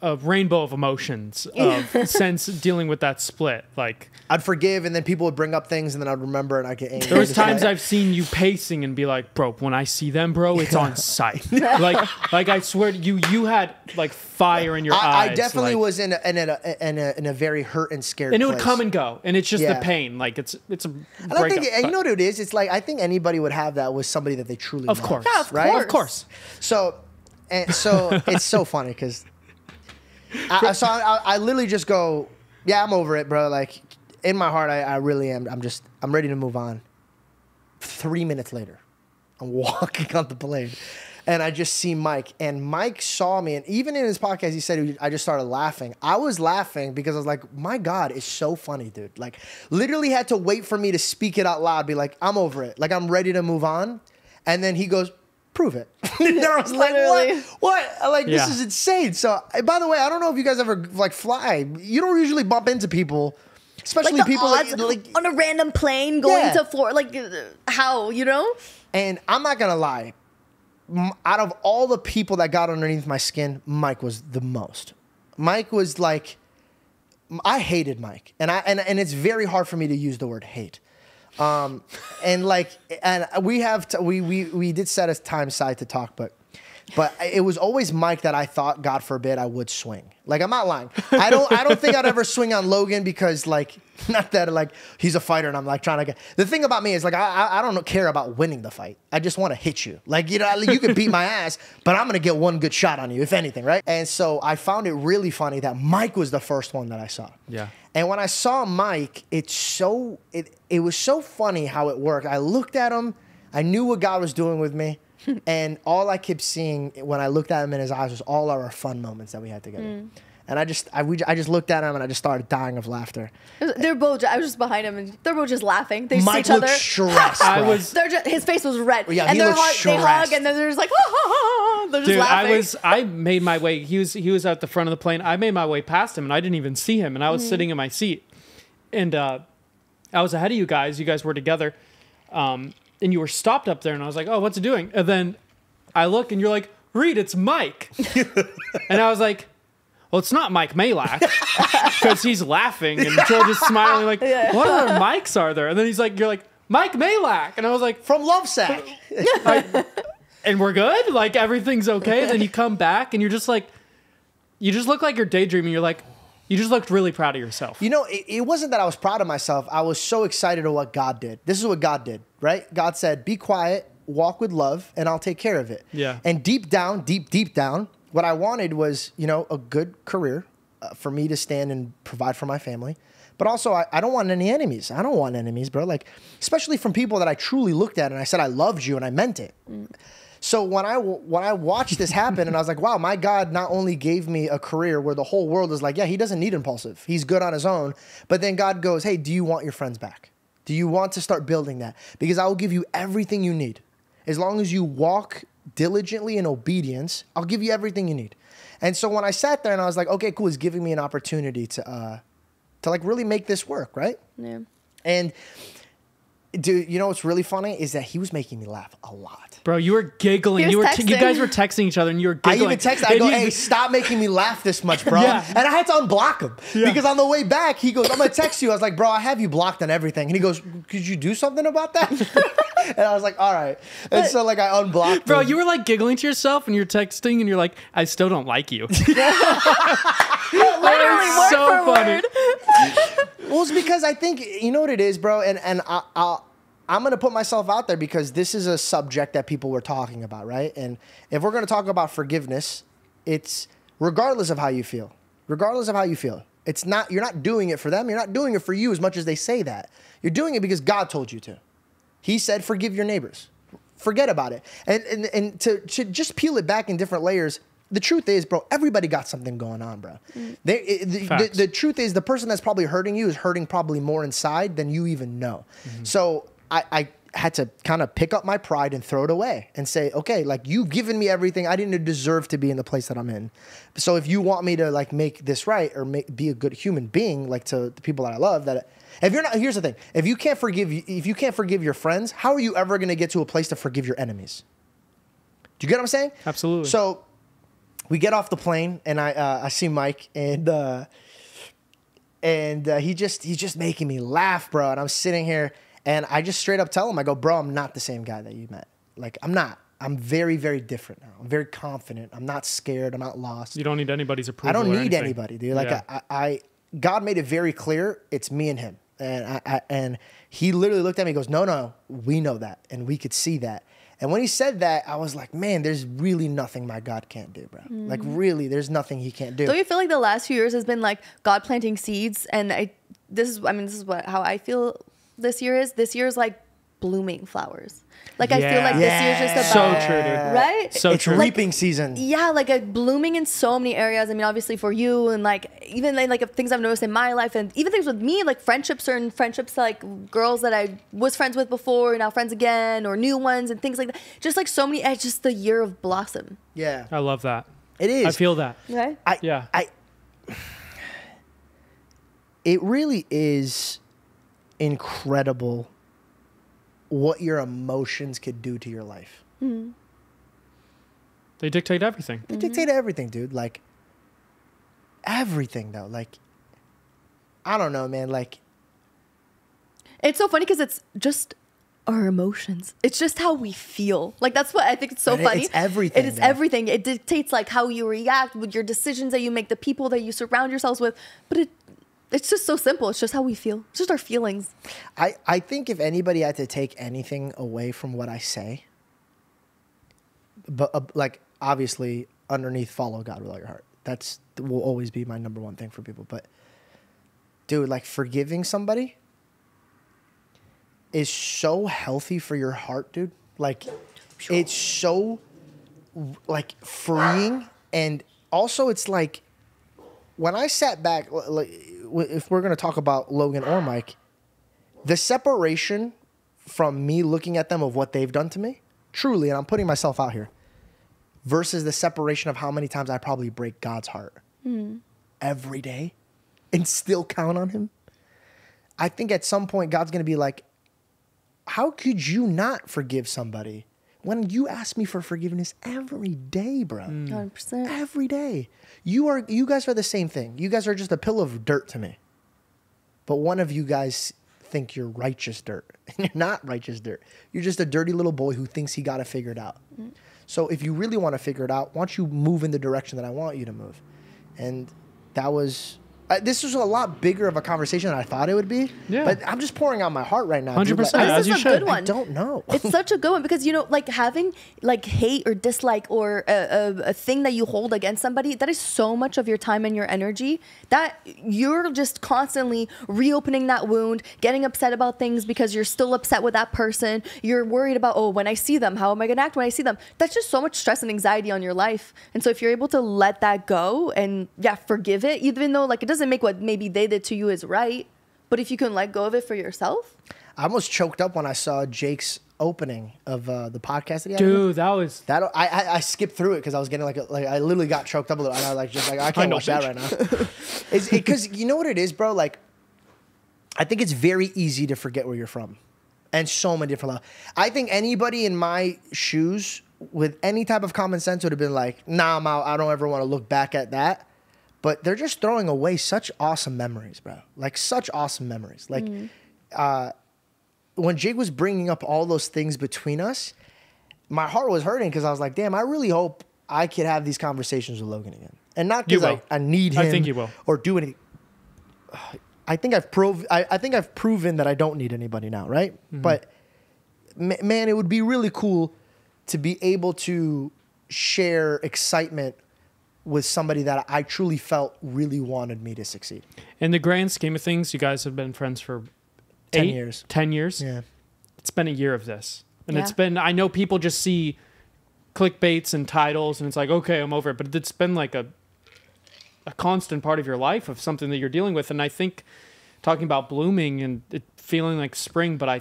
a rainbow of emotions *laughs* of since dealing with that split. Like
I'd forgive, and then people would bring up things, and then I'd remember, and I get angry.
there was *laughs* times I've seen you pacing and be like, "Bro, when I see them, bro, it's on sight." *laughs* like, like I swear, to you you had like fire in your
I, I definitely
like-
was in a, in a, in a in a very hurt and scared.
and it would
place.
come and go, and it's just
Yeah.
the pain. Like it's it's a
And I think and you know what it is. It's like I think anybody would have that with somebody that they truly
Of
love,
course.
Yeah, of
right?
course.
Of course.
So, and so it's so funny because I, so I, I literally just go, yeah, I'm over it, bro. Like in my heart, I, I really am. I'm just I'm ready to move on. Three minutes later, I'm *laughs* walking on the plane. And I just see Mike, and Mike saw me, and even in his podcast, he said I just started laughing. I was laughing because I was like, "My God, it's so funny, dude!" Like, literally had to wait for me to speak it out loud, be like, "I'm over it," like I'm ready to move on. And then he goes, "Prove it." *laughs* *laughs* and then I was like,
Literally.
"What? What? Like this is insane." So, by the way, I don't know if you guys ever like fly. You don't usually bump into people. especially
like
people
odds
like, like
on a random plane going
Yeah.
to Florida. Like uh, how you know?
And I'm not gonna lie, out of all the people that got underneath my skin, Mike was the most. Mike was like, I hated Mike, and I and and it's very hard for me to use the word hate. Um, and like, and we have t- we we we did set a time aside to talk, but. But it was always Mike that I thought, God forbid, I would swing. Like I'm not lying. I don't. I don't think I'd ever swing on Logan because, like, *laughs* not that like he's a fighter and I'm like trying to get. The thing about me is like I I, I don't care about winning the fight. I just want to hit you. Like you know you can beat my ass, but I'm gonna get one good shot on you if anything, right? And so I found it really funny that Mike was the first one that I saw.
Yeah.
And when I saw Mike, it's so it it was so funny how it worked. I looked at him, I knew what God was doing with me, *laughs* and all I kept seeing when I looked at him in his eyes was all our fun moments that we had together. Mm. And I just I, we, I just looked at him and I just started dying of laughter.
They're both. I was just behind him, and they're both just laughing. They see
Mike
each other.
looked *laughs* stressed.
I was
They're just, his face was red,
Yeah,
and
he looked
hug, they hug, and then they're just like, *laughs* *laughs* they're just
Dude,
laughing.
I was I made my way. He was he was at the front of the plane. I made my way past him, and I didn't even see him. And I was
Mm-hmm.
sitting in my seat, and uh, I was ahead of you guys. You guys were together, um, and you were stopped up there. And I was like, "Oh, what's it doing?" And then I look, and you're like, "Reed, it's Mike." *laughs* and I was like, "Well, it's not Mike Majlak *laughs* because he's laughing and George is smiling. Like, what other mics are there?" And then he's like, "You're like Mike Majlak," and I was like,
from Lovesac.
And we're good like everything's okay then you come back and you're just like you just look like you're daydreaming you're like you just looked really proud of yourself
You know, it, it wasn't that I was proud of myself. I was so excited at what God did. This is what God did, right? God said, "Be quiet, walk with love, and I'll take care of it."
Yeah.
And deep down, deep deep down, what I wanted was, you know, a good career uh, for me to stand and provide for my family. But also, I, I don't want any enemies. I don't want enemies, bro. Like, especially from people that I truly looked at and I said I loved you and I meant it. So when I when I watched this happen, and I was like, "Wow, my God not only gave me a career where the whole world is like, yeah, he doesn't need Impaulsive, he's good on his own." But then God goes, "Hey, do you want your friends back? Do you want to start building that? Because I will give you everything you need, as long as you walk diligently in obedience. I'll give you everything you need." And so when I sat there and I was like, "Okay, cool," he's giving me an opportunity to uh, to like really make this work, right?
yeah.
And dude, you know what's really funny is that he was making me laugh a lot.
Bro you were giggling you were
was
t- you guys
texting.
were texting each other and you were giggling.
I
giggling
even texted. I
And
go,
you-
"Hey, stop making me laugh this much, bro."
Yeah.
And I had to unblock him because on the way back, he goes, "I'm gonna text you." I was like, "Bro, I have you blocked on everything." And he goes, "Could you do something about that?" *laughs* and I was like, "All right." And so like I unblocked.
bro
him.
you were like giggling to yourself and you're texting and you're like i still don't like you *laughs* *laughs*
Literally word
so
for
funny.
word.
Well, it's because I think you know what it is, bro, and and I, I I'm gonna put myself out there because this is a subject that people were talking about, right? And if we're gonna talk about forgiveness, it's regardless of how you feel, regardless of how you feel. It's not you're not doing it for them. You're not doing it for you as much as they say that. You're doing it because God told you to. He said, "Forgive your neighbors." Forget about it. And and, and to, to just peel it back in different layers. The truth is, bro, everybody got something going on, bro. Mm. They, it- the, the, the truth is, the person that's probably hurting you is hurting probably more inside than you even know. Mm-hmm. So I, I had to kind of pick up my pride and throw it away and say, okay, like you've given me everything. I didn't deserve to be in the place that I'm in. So if you want me to like make this right or make, be a good human being, like to the people that I love, that if you're not, here's the thing: if you can't forgive, if you can't forgive your friends, how are you ever going to get to a place to forgive your enemies? Do you get what I'm saying?
Absolutely.
So we get off the plane and I uh, I see Mike and uh, and uh, he just he's just making me laugh, bro. And I'm sitting here and I just straight up tell him I go, bro, I'm not the same guy that you met. Like I'm not. I'm very very different now. I'm very confident. I'm not scared. I'm not lost.
you don't need anybody's approval
I don't
or
need
anything.
anybody, dude. Like
Yeah.
I, I, God made it very clear it's me and him, and I, I, and he literally looked at me, and goes, "No, no, we know that, and we could see that." And when he said that, I was like, "Man, there's really nothing my God can't do, bro. Mm. Like really, there's nothing He can't do."
Don't you feel like the last few years has been like God planting seeds? And I, this is, I mean, this is what how I feel this year is. This year is like blooming flowers. Like I feel like this year's just
so
about
true dude
right.
so
it's
true
reaping season.
yeah, like a blooming in so many areas. I mean, obviously for you and like even like, like things I've noticed in my life and even things with me, like friendships, certain friendships, like girls that I was friends with before, now friends again, or new ones and things like that. Just like so many, it's just the year of blossom.
Yeah,
i love that
it is.
i feel that
Right?
I,
Yeah.
I, *sighs* it really is incredible what your emotions could do to your life. Hmm.
They dictate everything.
They dictate everything, dude. Like everything though. Like I don't know, man. Like
It's so funny because it's just our emotions. It's just how we feel. Like that's what I think it's so
it-
funny.
it's everything,
It is
man.
everything. It dictates like how you react with your decisions that you make, the people that you surround yourselves with. But it it's just so simple. It's just how we feel. It's just our feelings.
I, I think if anybody had to take anything away from what I say, but uh, like obviously underneath follow God with all your heart. That's will always be my number one thing for people. But dude, like forgiving somebody is so healthy for your heart, dude. Like it's so like freeing and also it's like when I sat back like if we're going to talk about Logan or Mike, the separation from me looking at them of what they've done to me, truly, and I'm putting myself out here, versus the separation of how many times I probably break God's heart hmm. every day and still count on Him. I think at some point God's going to be like, how could you not forgive somebody when you ask me for forgiveness every day, bro?
100%. Hmm.
Every day. You are you guys are the same thing. You guys are just a pill of dirt to me. But one of you guys think you're righteous dirt. *laughs* You're not righteous dirt. You're just a dirty little boy who thinks he got to figure it out. So if you really want to figure it out, why don't you move in the direction that I want you to move? And that was uh, this was a lot bigger of a conversation than I thought it would be.
Yeah.
But I'm just pouring out my heart right now.
100%,
Like,
as
This
you
is a
should.
good one.
I don't know.
It's such a good one because you know, like having like hate or dislike or a, a, a thing that you hold against somebody that is so much of your time and your energy that you're just constantly reopening that wound, getting upset about things because you're still upset with that person. You're worried about oh, when I see them, how am I gonna act when I see them? That's just so much stress and anxiety on your life. And so if you're able to let that go and yeah, forgive it, even though like it doesn't make what maybe they did to you is right. But if you can let go of it for yourself,
I almost choked up when I saw Jake's opening of uh, the podcast that he had.
Dude, that was
That I, I I skipped through it because I was getting like a, like I literally got choked up a little and I like just like I can't
know,
watch that right now. *laughs* Is it because you know what it is, bro? Like I think it's very easy to forget where you're from, and so many different. levels. I think anybody in my shoes with any type of common sense would have been like, Nah, I'm out. I don't ever want to look back at that. But they're just throwing away such awesome memories, bro. Like such awesome memories. Like uh, when Jake was bringing up all those things between us, my heart was hurting because I was like, damn, I really hope I could have these conversations with Logan again. And not because I. I need him
I think you will.
or do any. I think I've prov- I, I think I've proven that I don't need anybody now, right?
Mm-hmm.
But ma- man, it would be really cool to be able to share excitement with somebody that I truly felt really wanted me to succeed.
in the grand scheme of things, you guys have been friends for
10
eight-
years.
Ten years.
Yeah.
It's been a year of this, and it's been. I know people just see clickbaits and titles, and it's like, okay, I'm over it. But it's been like a a constant part of your life of something that you're dealing with, and I think talking about blooming and it feeling like spring, but I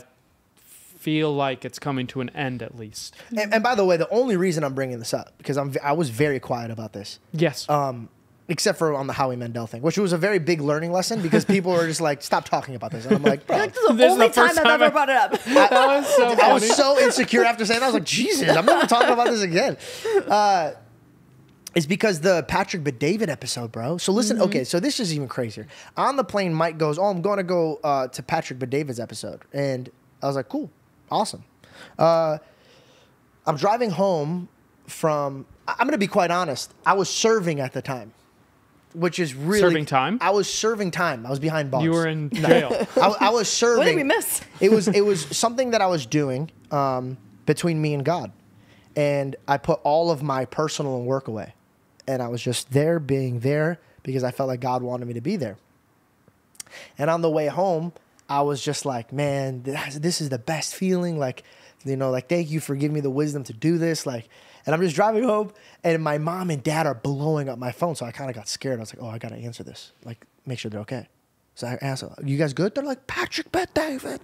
feel like it's coming to an end at least.
And, and by the way, the only reason I'm bringing this up because I'm v- I was very quiet about this.
Yes.
um, except for on the Howie Mandel thing, which was a very big learning lesson because *laughs* people were just like, "Stop talking about this," and I'm like, "Bro."
this is the
This is
only
the first
time I've
time
ever
I-
brought it up. *laughs*
that was *laughs* so
I was so insecure after saying that. I was like, Jesus, I'm never talking about this again. Uh, it's because the Patrick Bet David episode, bro. So listen, okay, so this is even crazier. On the plane, Mike goes, Oh, I'm going to go uh, to Patrick Bet David's episode. And I was like, Cool, awesome. Uh, I'm driving home from, I- I'm going to be quite honest, I was serving at the time. Which is really
Serving time?
I was serving time. I was behind bars.
you were in *laughs* jail.
I, I was serving. *laughs*
What did we miss? *laughs*
it was it was something that I was doing um, between me and God, and I put all of my personal and work away, and I was just there, being there because I felt like God wanted me to be there. And on the way home, I was just like, man, this is the best feeling. Like, you know, like thank you for giving me the wisdom to do this. Like, and I'm just driving home, and my mom and dad are blowing up my phone, so I kind of got scared. I was like, oh, I gotta answer this. Like, make sure they're okay. So I asked, "You guys good?" They're like, "Patrick Bet David,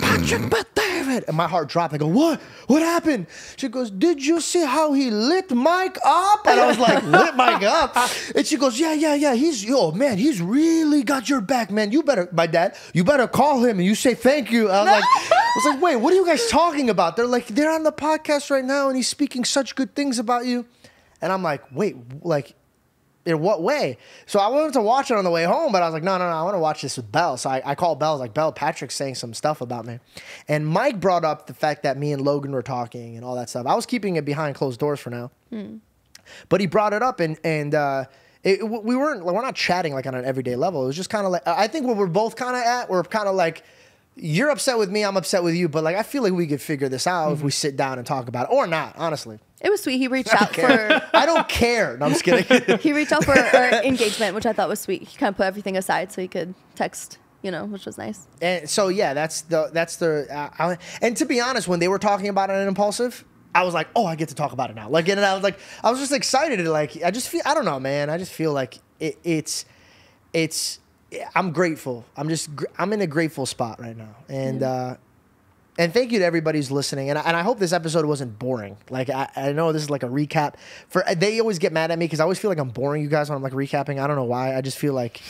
Patrick Bet David," and my heart dropped. I go, "What? What happened?" She goes, "Did you see how he lit Mike up?" And I was like, *laughs* "Lit Mike up?" And she goes, "Yeah, yeah, yeah. He's oh man, he's really got your back, man. You better, my dad, you better call him and you say thank you." I was like, "I was like, wait, what are you guys talking about?" They're like, "They're on the podcast right now, and he's speaking such good things about you." And I'm like, "Wait, like." In what way? So I wanted to watch it on the way home, but I was like, no, no, no, I want to watch this with Bell. So I, I called Bell, I was like, Bell, Patrick's saying some stuff about me. And Mike brought up the fact that me and Logan were talking and all that stuff. I was keeping it behind closed doors for now. But he brought it up and, and, uh, it, we weren't, we're not chatting like on an everyday level. It was just kind of like, I think what we're both kind of at, we're kind of like, you're upset with me, I'm upset with you, but like, I feel like we could figure this out if we sit down and talk about it or not, honestly.
It was sweet. He *laughs* reached out for
I don't care. No, I'm just kidding. *laughs*
he reached out for our engagement, which I thought was sweet. He kind of put everything aside so he could text, you know, which was nice.
And so yeah, that's the that's the uh, I, and to be honest, when they were talking about it in Impaulsive, I was like, oh, I get to talk about it now. Like, and I was like, I was just excited. Like, I just feel, I don't know, man. I just feel like it, it's, it's. I'm grateful. I'm just, I'm in a grateful spot right now, and uh, and thank you to everybody who's listening. And I, and I hope this episode wasn't boring. Like, I, I know this is like a recap. For they always get mad at me because I always feel like I'm boring you guys when I'm like recapping. I don't know why. I just feel like.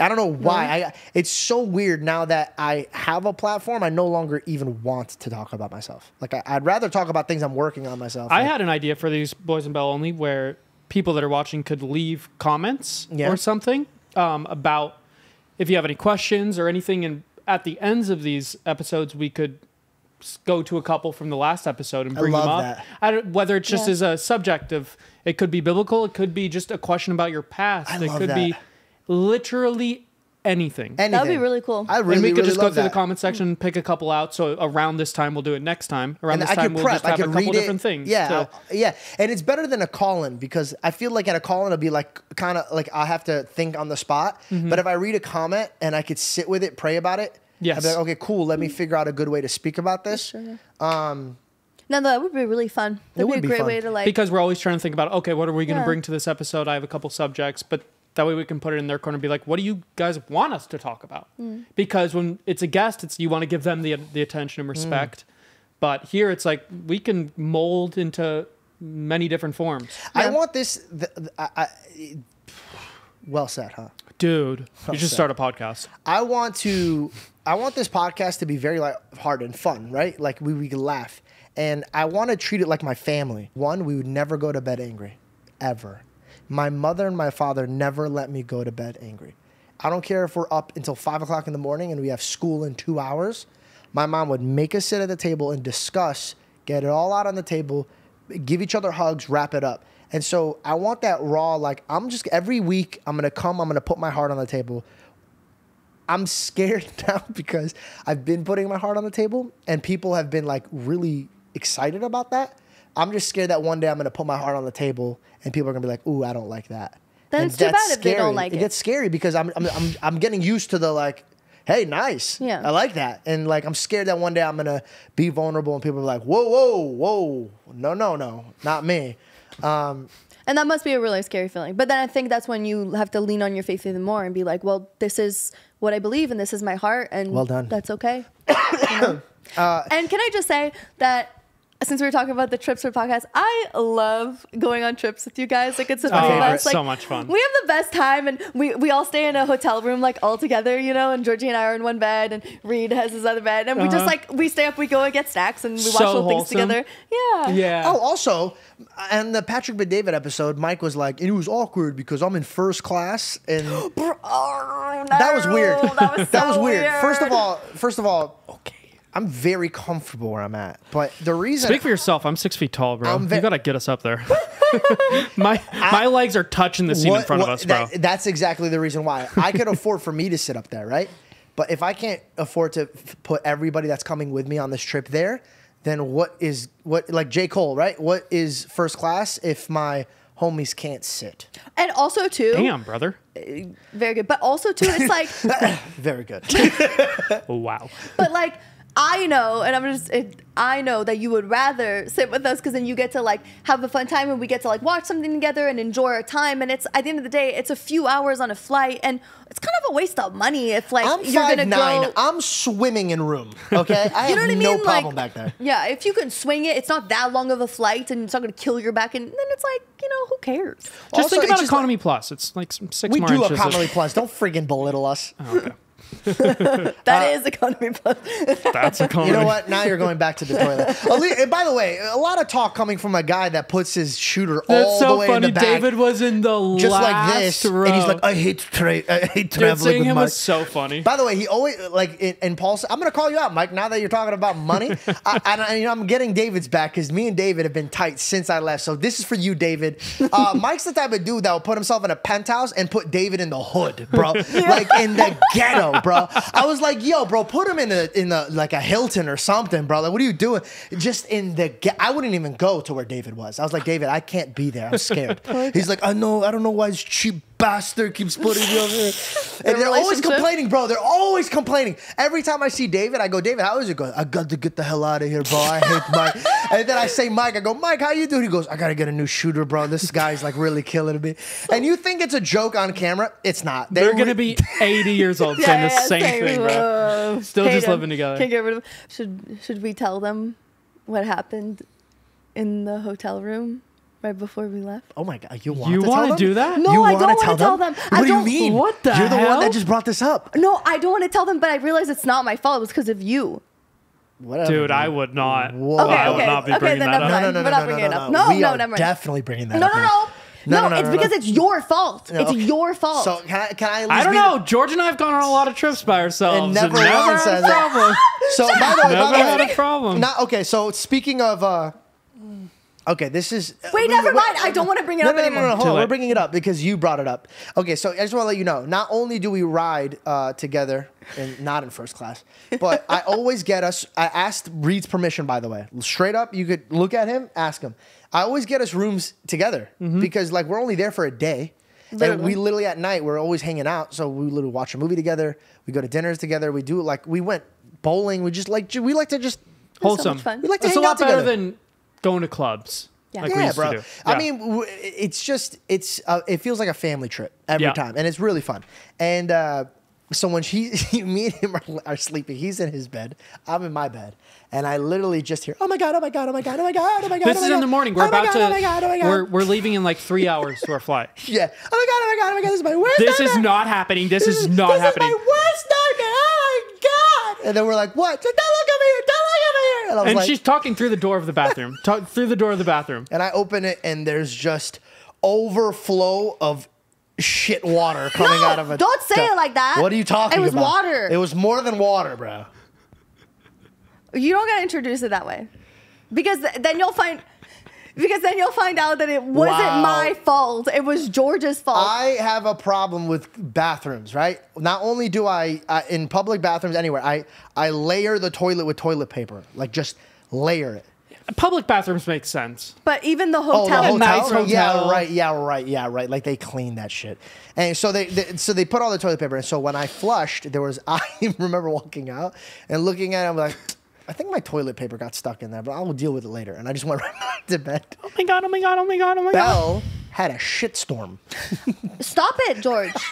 I don't know why. I it's so weird now that I have a platform. I no longer even want to talk about myself. Like I, I'd rather talk about things I'm working on myself.
I
Like,
had an idea for these boys and bell only where people that are watching could leave comments
Yeah.
or something um, about if you have any questions or anything. And at the ends of these episodes, we could go to a couple from the last episode and
I
bring them up.
that.
I don't, whether it's just
Yeah.
as a subject of it could be biblical, it could be just a question about your past.
I
it
love
could be literally anything.
anything.
That would be really cool.
I really,
and we could
really
just go
love
through the comment section and pick a couple out. So around this time, we'll do it next time. Around
And
this
I
time,
could
we'll
prep.
just have a couple
read
different things.
Yeah,
to-
yeah, and it's better than a call in because I feel like at a call in, it'll be like kind of like I have to think on the spot.
Mm-hmm.
But if I read a comment and I could sit with it, pray about it. I'd
Yes.
be like, okay, cool. Let me figure out a good way to speak about this. Sure.
no, that would be really fun. That'd be
would
a great
fun.
way to like.
because we're always trying to think about okay what are we going to
Yeah.
bring to this episode i have a couple subjects but that way we can put it in their corner and be like what do you guys want us to talk about
Mm.
because when it's a guest it's you want to give them the, the attention and
Mm.
respect but here it's like we can mold into many different forms
I
Yeah.
want this. The, the, I, I, well said, huh?
dude you should
sad.
start a podcast
I want to I want this podcast to be very like hard and fun, right? Like we we can laugh. And I want to treat it like my family. One, we would never go to bed angry. Ever. My mother and my father never let me go to bed angry. I don't care if we're up until five o'clock in the morning and we have school in two hours. My mom would make us sit at the table and discuss, get it all out on the table, give each other hugs, wrap it up. And so I want that raw, like, I'm just every week, I'm gonna come, I'm gonna put my heart on the table. I'm scared *laughs* now because I've been putting my heart on the table and people have been like really excited about that. I'm just scared that one day I'm gonna put my heart on the table and people are gonna be like, "Ooh, I don't like that."
Then
And
it's too
that's
bad if they don't
scary.
like
it.
it.
gets scary because I'm, I'm I'm I'm getting used to the like, "Hey, nice,
Yeah.
I like that," and like I'm scared that one day I'm gonna be vulnerable and people are like, "Whoa, whoa, whoa, no, no, no, not me."
Um, and that must be a really scary feeling. But then I think that's when you have to lean on your faith even more and be like, well, this is what I believe and this is my heart and
Well done.
that's okay. *coughs* You know? Uh, and can I just say that since we were talking about the trips for podcast, I love going on trips with you guys. Like it's the
Oh,
best. Like,
so much fun.
We have the best time, and we, we all stay in a hotel room like all together, you know. And Georgie and I are in one bed, and Reed has his other bed, and we just
Uh-huh.
like we stay up, we go and get snacks, and we watch
So
little things together. Yeah.
yeah
Oh, also, and the Patrick Bet David episode, Mike was like, it was awkward because I'm in first class and *gasps*
Bro, oh,
that was weird.
That was, *laughs*
that was
so
weird. First of all, first of all, okay, I'm very comfortable where I'm at. But the reason
Speak for yourself. I'm six feet tall, bro.
Ve-
you gotta get us up there. *laughs* my my legs are touching the seat in front
what-
of us, bro.
that- that's exactly the reason why I could *laughs* afford for me to sit up there, right? But if I can't afford to f- put everybody that's coming with me on this trip there, then what is what like J Cole, right? What is first class if my homies can't sit?
And also too,
Damn, brother.
Eh, very good. But also too, it's like, *laughs*
Very good.
Wow.
but like, I know, and I'm just, it, I know that you would rather sit with us because then you get to like have a fun time and we get to like watch something together and enjoy our time. And it's at the end of the day, it's a few hours on a flight, and it's kind of a waste of money if like
I'm
you're gonna
nine.
go.
I'm swimming in room. Okay, *laughs* I
you know
have
what I mean?
no
like,
problem back there.
Yeah, if you can swing it, it's not that long of a flight, and it's not gonna kill your back, and then it's like, you know, who cares?
Just
Also,
think about
just
economy plus. It's like some six
We
more
do
inches. of-
economy plus. *laughs* Don't freaking belittle us.
Oh, *laughs* That is economy plus. *laughs*
That's economy.
You know what? Now you're going back to the toilet. *laughs* Ali- and by the way, a lot of talk coming from a guy that puts his shooter
That's
all the
so
way in
funny.
the back,
David was in the
just like
last
this,
row.
and he's like, "I hate tra- I hate
Dude,
traveling
seeing
with
him
Mike."
was so funny.
By the way, he always like in, in Paul. I'm gonna call you out, Mike. Now that you're talking about money, I, and I, you know, I'm getting David's back because me and David have been tight since I left. So this is for you, David. Uh, Mike's the type of dude that will put himself in a penthouse and put David in the hood, bro, like in the ghetto, bro. I was like, yo, bro, put him in a in a like a Hilton or something, bro. Like, what are you doing? Just in the. I wouldn't even go to where David was. I was like, David, I can't be there. I'm scared. *laughs* He's like, I know. I don't know why it's cheap bastard keeps putting me over here. *laughs* And they're always complaining, bro. They're always complaining. Every time I see David, I go, David, how is it going? I got to get the hell out of here, bro. I hate Mike. *laughs* and then I say, Mike, I go, Mike, how you doing? He goes, I gotta get a new shooter, bro. This guy's like really killing me. And you think it's a joke on camera? It's not. They
They're
re-
gonna be 80 years old *laughs* saying the same thing, bro.
Uh,
Still
hate
just
him.
living together.
Can't get rid of. Should Should we tell them what happened in the hotel room right before we left?
Oh my god, you want
You
to
wanna
tell them?
do that?
No,
you
I don't wanna tell them. I
What do you
don't-
mean?
What the
You're the one
hell?
that just brought this up.
No, I don't want to tell them, but I realize it's not my fault. It was because of you.
Whatever,
Dude, I would not.
Whoa.
Okay,
I would
okay,
not be
okay,
bringing
then
that up.
No, no, no,
We're
no,
not
no,
bringing
no,
it up.
no.
No,
we
no,
are
never
definitely bringing that
No,
up.
no, no.
No,
No,
no, no,
it's
no,
because
no.
it's your fault.
No.
It's your fault.
So can I? Can I? At
I don't know.
the-
George and I have gone on a lot of trips by ourselves.
And never
never had a problem.
So by the way, by
Never
the
had a problem.
Now, okay, so speaking of, uh, okay, this is.
Wait, never mind. I don't wanna bring it
no,
up
no, no,
anymore.
No, no, hold on. We're bringing it up because you brought it up. Okay, so I just want to let you know. Not only do we ride uh, together, and not in first class, but *laughs* I always get us. I asked Reed's permission, by the way. Straight up, you could look at him, ask him. I always get us rooms together
Mm-hmm.
because, like, we're only there for a day. And we literally at night we're always hanging out. So we literally watch a movie together. We go to dinners together. We do like we went bowling. We just like we like to just
Wholesome.
much fun.
We like to
It's
hang
a
out
better
together.
than going to clubs.
Yeah.
Like we
yeah,
used
bro.
to do.
I mean, it's just it's uh, it feels like a family trip every
Yeah.
time, and it's really fun. And uh, so when she, *laughs* me and him are, are sleeping, he's in his bed, I'm in my bed, and I literally just hear, "Oh my god! Oh my god! Oh my god! Oh my god! Oh my god!"
this
oh my
is in the morning. We're
oh
about
god,
to.
Oh my god! Oh my god!
We're, we're leaving in like three hours to our *laughs* flight.
yeah. Oh my god! Oh my god! Oh my god! This is my worst.
This is not happening. This is not
this
happening.
is my worst nightmare. Oh my god! And then we're like, "What? Don't look over here! Don't look over here!" And I was
And
like,
she's talking through the door of the bathroom. *laughs* Talk through the door of the bathroom.
and I open it, and there's just overflow of shit water *laughs* coming
No,
out of it.
don't say it like that.
What are you talking about?
It was
about?
water.
It was more than water, bro.
You don't gotta introduce it that way, because th- then you'll find, because then you'll find out that it wasn't
Wow.
my fault. It was George's fault.
I have a problem with bathrooms, right? Not only do I, I in public bathrooms anywhere, I I layer the toilet with toilet paper, like just layer it.
Public bathrooms make sense.
but even the
Oh,
hotel.
the hotel?
nice hotel.
Yeah, right. Yeah, right. Yeah, right. Like they clean that shit. And so they, they so they put all the toilet paper. And so when I flushed, there was *laughs* I remember walking out and looking at it. I'm like, I think my toilet paper got stuck in there, but I'll deal with it later. And I just went *laughs* right back to bed.
Oh my god! Oh my god! Oh my god! Oh my god!
Bell had a shitstorm. *laughs*
Stop it, George. *laughs*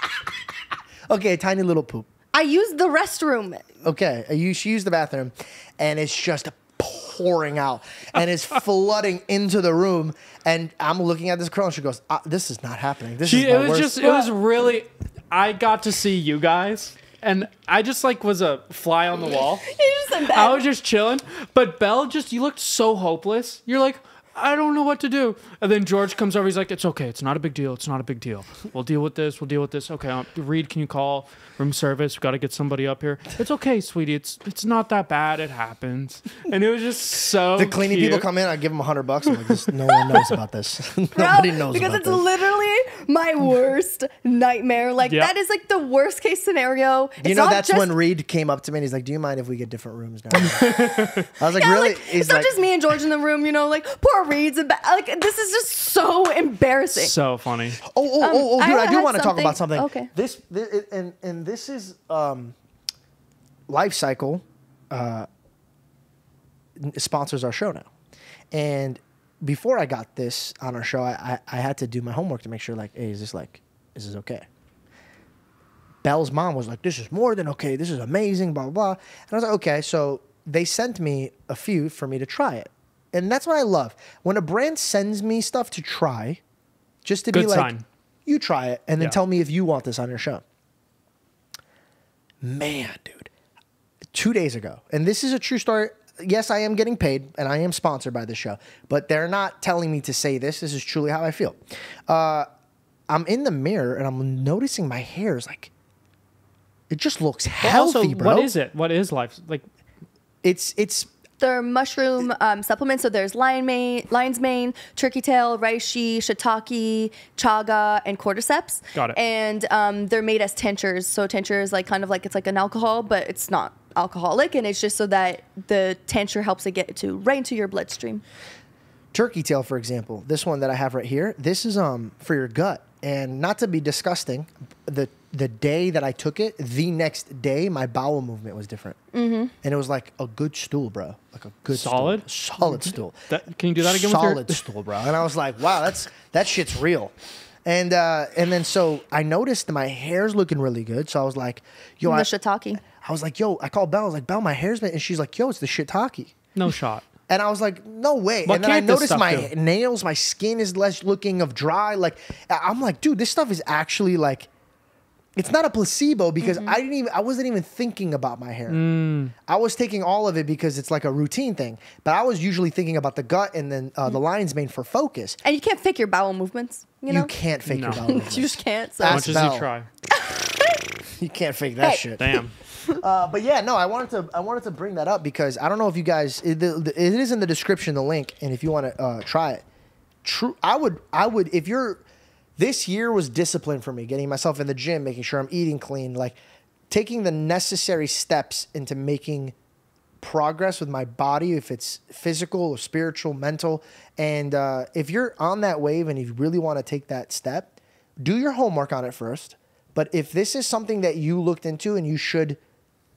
Okay, a tiny little poop.
I used the restroom.
Okay, you she used the bathroom, and it's just pouring out, and it's flooding into the room. And I'm looking at this girl, and she goes, ah, "This is not happening. This
She,
is
it was
worst."
just. It was really. I got to see you guys, and I just like was a fly on the wall. *laughs*
You just said that.
I was just chilling, but Bell just you looked so hopeless. You're like, I don't know what to do. And then George comes over. He's like, It's okay. It's not a big deal. It's not a big deal. We'll deal with this. We'll deal with this. Okay, um, Reed, can you call room service? We've got to get somebody up here. It's okay, sweetie. It's it's not that bad. It happens. And it was just so.
the cleaning people come in. I give them a hundred bucks. I'm like, this, no one knows about this. *laughs*
Bro,
Nobody knows
because
about
it's
this.
literally my worst nightmare. Like
Yep.
that is like the worst case scenario.
you know,
not
that's
just,
when Reed came up to me and he's like, "Do you mind if we get different rooms now?" *laughs* I was like,
Yeah,
"Really?"
like,
he's
it's not
like,
just me and George in the room, you know, like poor Reed's and like this is just so embarrassing.
So funny.
"Oh, oh, oh, oh,
Um,
dude,
I
I, do want to talk about something."
okay.
This, thi- and and this is um, Life Cykel. Uh, sponsors our show now. And before I got this on our show, I, I, I had to do my homework to make sure, like, hey, is this like, is this okay? Bell's mom was like, this is more than okay. This is amazing, blah, blah, blah. And I was like, okay. So they sent me a few for me to try it. And that's what I love. When a brand sends me stuff to try, just to be like,
sign.
you try it and then
Yeah.
tell me if you want this on your show. Man, dude. Two days ago, and this is a true story. Yes, I am getting paid and I am sponsored by the show, but they're not telling me to say this. This is truly how I feel. Uh, I'm in the mirror and I'm noticing my hair is like, it just looks healthy,
also,
bro.
what is it? What is life? Like,
It's it's
There are mushroom um, supplements. So there's lion mane, lion's mane, turkey tail, reishi, shiitake, chaga, and cordyceps.
Got it.
And um, they're made as tinctures. So tincture is like kind of like it's like an alcohol, but it's not alcoholic, and it's just so that the tincture helps it get to right into your bloodstream.
turkey tail, for example, this one that I have right here, this is um for your gut. And not to be disgusting, the the day that I took it, the next day my bowel movement was different, mm-hmm. and it was like a good stool, bro, like a good
Solid?
stool. solid *laughs* stool.
That- can you do that again with your-
Solid stool, bro. And I was like, wow, that's that shit's real. And uh, and then so I noticed that my hair's looking really good. So I was like, yo,
the
I,
shiitake.
I was like, yo, I called Bell. I was like, Bell, my hair's been, and she's like, yo, it's the shiitake.
no shot.
And I was like, no way.
What
and then I noticed my
do?
nails, my skin is less looking of dry. Like I'm like, dude, this stuff is actually like it's not a placebo because
Mm-hmm.
I didn't even I wasn't even thinking about my hair.
Mm.
I was taking all of it because it's like a routine thing. But I was usually thinking about the gut and then uh, the lion's mane for focus.
And you can't fake your bowel movements. You know,
You can't fake your
No.
bowel *laughs*
you just can't. So
As
Ask
much as you try. *laughs*
You can't fake that
Hey.
shit.
Damn. *laughs*
Uh, but yeah, no, I wanted to I wanted to bring that up because I don't know if you guys it, the, the- it is in the description the link and if you want to uh, try it. True, I would I would if you're this year was discipline for me, getting myself in the gym, making sure I'm eating clean, like taking the necessary steps into making progress with my body, if it's physical or spiritual, mental. And uh, if you're on that wave and you really want to take that step, do your homework on it first. But if this is something that you looked into and you should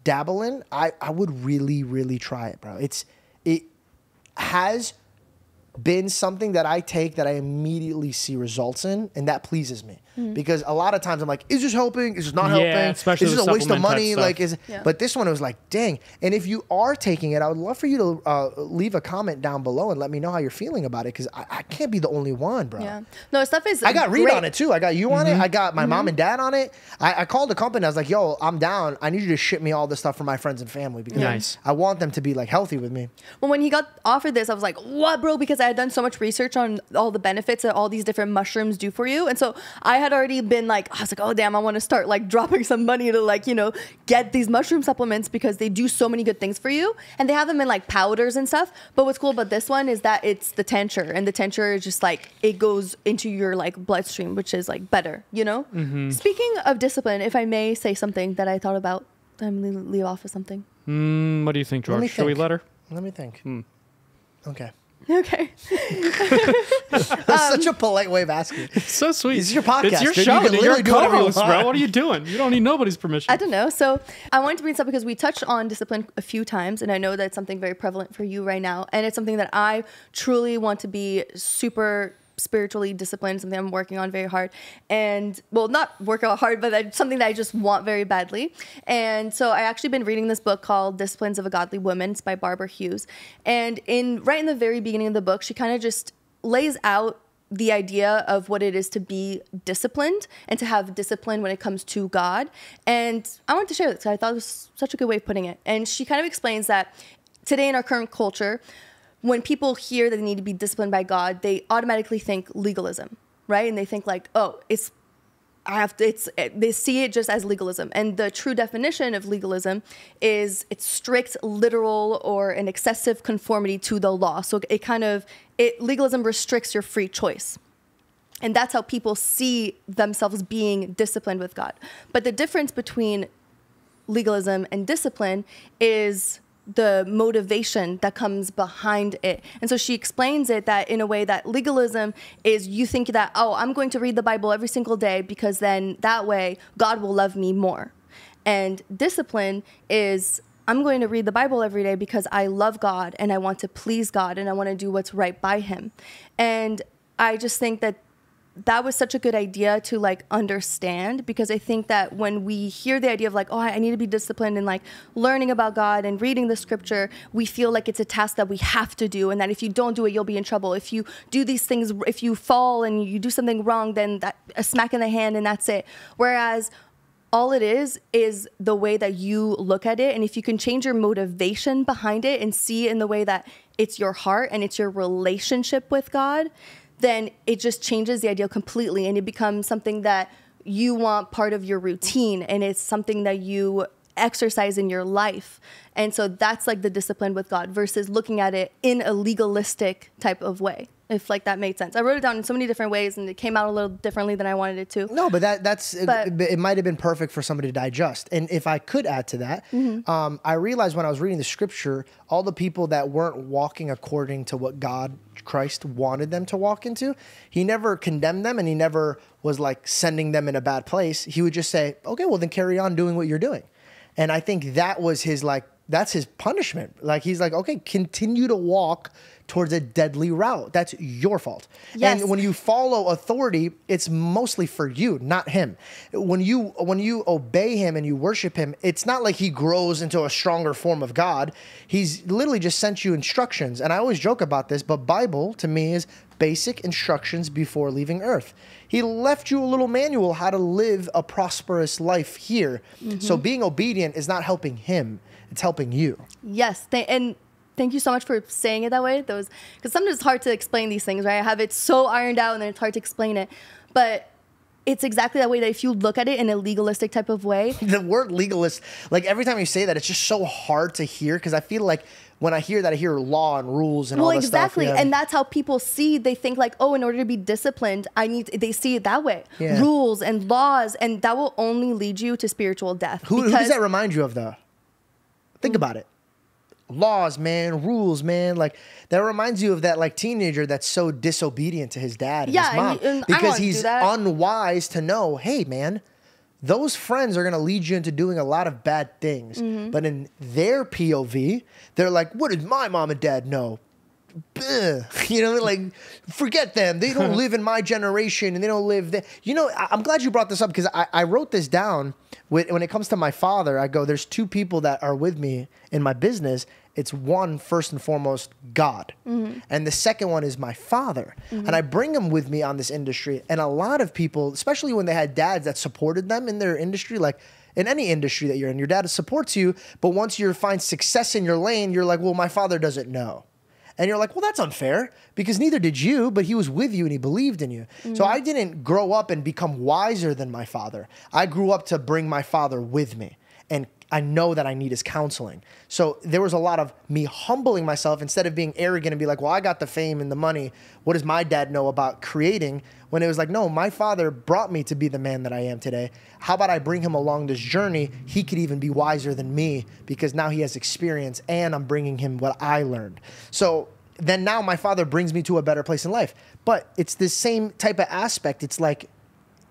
dabble in, I, I would really, really try it, bro. It's it has been something that I take that I immediately see results in, and that pleases me because a lot of times I'm like, is this helping? Is this not helping?
Yeah, especially
is this a waste of money? Like, is
Yeah.
but this one it was like, dang. And if you are taking it, I would love for you to uh, leave a comment down below and let me know how you're feeling about it because I, I can't be the only one, bro.
yeah, no stuff is.
I got Reed
great.
on it too. I got you on
Mm-hmm.
it. I got my mom and dad on it. I, I called the company. I was like, "Yo, I'm down. I need you to ship me all this stuff for my friends and family because
Nice.
I want them to be like healthy with me."
Well, when he got offered this, I was like, "What, bro?" Because I had done so much research on all the benefits that all these different mushrooms do for you, and so I had already been like, I was like, "Oh, damn, I want to start like dropping some money to like you know get these mushroom supplements because they do so many good things for you, and they have them in like powders and stuff." But what's cool about this one is that it's the tincture, and the tincture is just like it goes into your like bloodstream, which is like better, you know. Speaking of discipline, if I may say something that I thought about, I'm gonna leave off with something.
Mm, what do you think, George? Should we let her?
Let me think.
Hmm.
Okay,
Okay. *laughs*
that's such a polite way of asking.
So sweet.
It's your podcast,
It's your
dude. You
show.
can
and You're a
literally do whatever you
bro. What are you doing? You don't need nobody's permission.
I don't know. So I wanted to bring this up because we touched on discipline a few times, and I know that's something very prevalent for you right now. And it's something that I truly want to be super spiritually disciplined, something I'm working on very hard. And well, not work out hard, but that's something that I just want very badly. And so I actually been reading this book called Disciplines of a Godly Woman. It's by Barbara Hughes. And in right in the very beginning of the book, she kind of just lays out the idea of what it is to be disciplined and to have discipline when it comes to God. And I wanted to share this because I thought it was such a good way of putting it. And she kind of explains that today in our current culture, when people hear that they need to be disciplined by God, they automatically think legalism, right? And they think like, oh, it's I have to, it's, they see it just as legalism. And the true definition of legalism is it's strict, literal, or an excessive conformity to the law. So it kind of, it, legalism restricts your free choice. And that's how people see themselves being disciplined with God. But the difference between legalism and discipline is the motivation that comes behind it. And so she explains it that in a way that legalism is you think that, oh, I'm going to read the Bible every single day because then that way God will love me more. And discipline is I'm going to read the Bible every day because I love God and I want to please God and I want to do what's right by Him. And I just think that that was such a good idea to like understand because I think that when we hear the idea of like, oh, I need to be disciplined and like learning about God and reading the scripture, we feel like it's a task that we have to do and that if you don't do it, you'll be in trouble. If you do these things, if you fall and you do something wrong, then that a smack in the hand and that's it. Whereas all it is is the way that you look at it and if you can change your motivation behind it and see in the way that it's your heart and it's your relationship with god then it just changes the ideal completely and it becomes something that you want part of your routine and it's something that you exercise in your life. And so that's like the discipline with god versus looking at it in a legalistic type of way if like that made sense i wrote it down in so many different ways and it came out a little differently than i wanted it to
No, but that that's
But-
it, it might have been perfect for somebody to digest. And if I could add to that,
Mm-hmm.
um, I realized when I was reading the scripture, all the people that weren't walking according to what God Christ wanted them to walk into, He never condemned them, and He never was like sending them in a bad place. He would just say, "Okay, well then carry on doing what you're doing." And I think that was his like that's his punishment. Like he's like, okay, continue to walk towards a deadly route. That's your fault.
Yes.
And when you follow authority, it's mostly for you, not him. When you when you obey him and you worship him, it's not like he grows into a stronger form of God. He's literally just sent you instructions. And I always joke about this, but Bible to me is basic instructions before leaving earth. He left you a little manual how to live a prosperous life here. So mm-hmm. being obedient is not helping him, it's helping you.
Yes, th- and thank you so much for saying it that way. Those because sometimes it's hard to explain these things, right? I have it so ironed out, and then it's hard to explain it. But it's exactly that way that if you look at it in a legalistic type of way, *laughs*
the word legalist, like every time you say that, it's just so hard to hear because I feel like when I hear that, I hear law and rules and
well,
all this
exactly,
stuff. yeah.
and that's how people see. They think like, oh, in order to be disciplined, I need. They see it that way,
Yeah.
rules and laws, and that will only lead you to spiritual death.
who, who does that remind you of, though? Think about it. Laws, man, rules, man. Like that reminds you of that like teenager that's so disobedient to his dad and
Yeah,
his
and
mom
you- and
because he's unwise to know, hey, man, those friends are gonna lead you into doing a lot of bad things.
Mm-hmm.
But in their POV, they're like, what did my mom and dad know? *laughs* You know, like forget them. They don't *laughs* live in my generation, and they don't live there. You know, I, I'm glad you brought this up because I, I wrote this down. When, when it comes to my father, I go, "There's two people that are with me in my business. It's one first and foremost God, mm-hmm. and the second one is my father. Mm-hmm. And I bring him with me on this industry. And a lot of people, especially when they had dads that supported them in their industry, like." in any industry that you're in. Your dad supports you, but once you find success in your lane, you're like, well, my father doesn't know. And you're like, well, that's unfair because neither did you, but he was with you and he believed in you. Mm-hmm. So I didn't grow up and become wiser than my father. I grew up to bring my father with me. And I know that I need his counseling. So there was a lot of me humbling myself instead of being arrogant and be like, well, I got the fame and the money. What does my dad know about creating? When it was like, no, my father brought me to be the man that I am today. How about I bring him along this journey? He could even be wiser than me because now he has experience and I'm bringing him what I learned. So then now my father brings me to a better place in life. But it's the same type of aspect. It's like,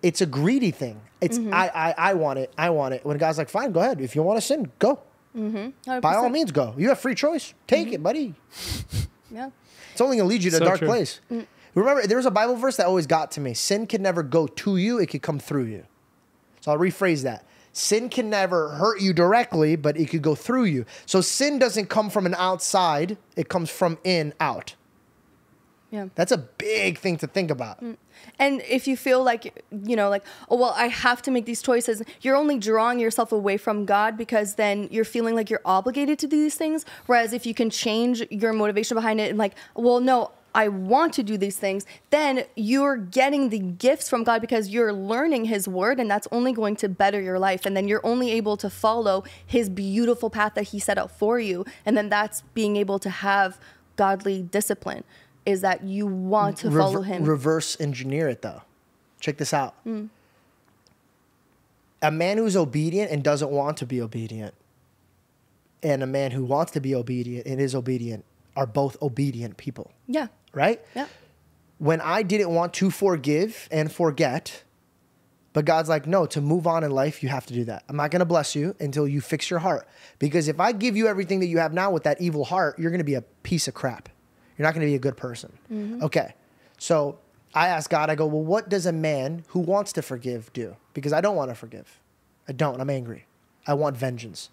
it's a greedy thing. It's I, I I want it. I want it. When a guy's like, fine, go ahead. If you want to sin, go. By all means, go. You have free choice. Take it, buddy.
yeah.
It's only gonna lead you to
So
a dark
true.
place. Remember, there was a Bible verse that always got to me. Sin can never go to you; it could come through you. So I'll rephrase that. Sin can never hurt you directly, but it could go through you. So sin doesn't come from an outside; it comes from in out.
Yeah.
That's a big thing to think about. Mm.
And if you feel like, you know, like, oh, well, I have to make these choices, you're only drawing yourself away from God because then you're feeling like you're obligated to do these things. Whereas if you can change your motivation behind it and, like, well, no, I want to do these things, then you're getting the gifts from God because you're learning His word, and that's only going to better your life. And then you're only able to follow His beautiful path that He set out for you. And then that's being able to have godly discipline, is that you want to follow Him.
Reverse engineer it though. Check this out. Hmm. A man who's obedient and doesn't want to be obedient, and a man who wants to be obedient and is obedient are both obedient people,
yeah.
right?
Yeah.
When I didn't want to forgive and forget, But God's like, no, to move on in life, you have to do that. I'm not going to bless you until you fix your heart. Because if I give you everything that you have now with that evil heart, you're going to be a piece of crap. You're not going to be a good person. Mm-hmm. Okay. So I ask God, I go, well, what does a man who wants to forgive do? Because I don't want to forgive. I don't. I'm angry. I want vengeance.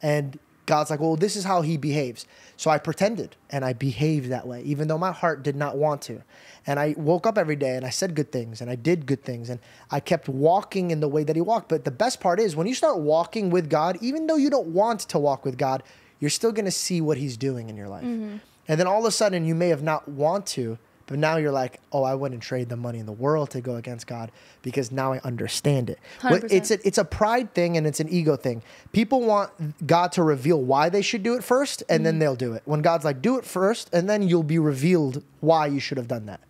And God's like, well, this is how he behaves. So I pretended and I behaved that way, even though my heart did not want to. And I woke up every day and I said good things and I did good things and I kept walking in the way that he walked. But the best part is when you start walking with God, even though you don't want to walk with God, you're still going to see what he's doing in your life. Mm-hmm. And then all of a sudden, you may have not want to, but now you're like, oh, I wouldn't trade the money in the world to go against God because now I understand it.
100%.
It's a, it's a pride thing and it's an ego thing. People want God to reveal why they should do it first and then mm-hmm. they'll do it. When God's like, do it first and then you'll be revealed why you should have done that.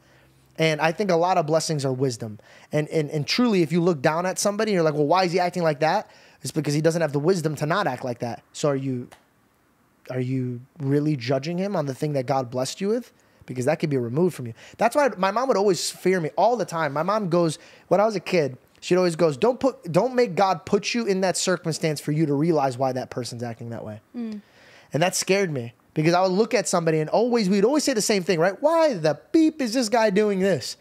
And I think a lot of blessings are wisdom. And, and, and truly, if you look down at somebody and you're like, well, why is he acting like that? It's because he doesn't have the wisdom to not act like that. So are you are you really judging him on the thing that God blessed you with? Because that could be removed from you. That's why my mom would always fear me all the time. My mom goes, when I was a kid, she'd always goes, Don't put don't make God put you in that circumstance for you to realize why that person's acting that way. Mm. And that scared me because I would look at somebody and always we'd always say the same thing, right? Why the beep is this guy doing this?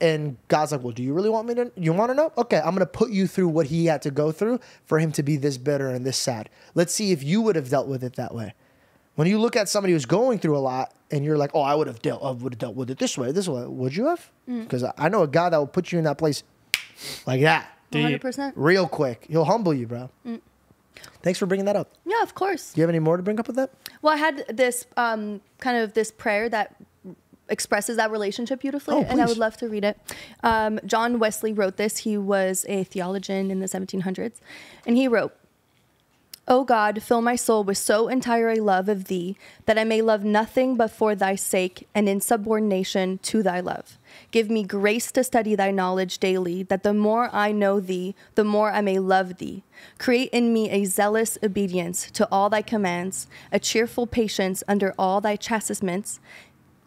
And God's like, well, do you really want me to? You want to know? Okay, I'm gonna put you through what he had to go through for him to be this bitter and this sad. Let's see if you would have dealt with it that way. When you look at somebody who's going through a lot, and you're like, oh, I would have dealt, I would have dealt with it this way, this way. Would you have? Because I know a God that will put you in that place like that,
Deep.
100%.
real quick. He'll humble you, bro. Thanks for bringing that up.
Yeah, of course.
Do you have any more to bring up with that?
Well, I had this um, kind of this prayer that expresses that relationship beautifully,
Oh,
and I would love to read it. Um, John Wesley wrote this. He was a theologian in the 1700s, and he wrote, O God, fill my soul with so entire a love of thee that I may love nothing but for thy sake and in subordination to thy love. Give me grace to study thy knowledge daily, that the more I know thee, the more I may love thee. Create in me a zealous obedience to all thy commands, a cheerful patience under all thy chastisements,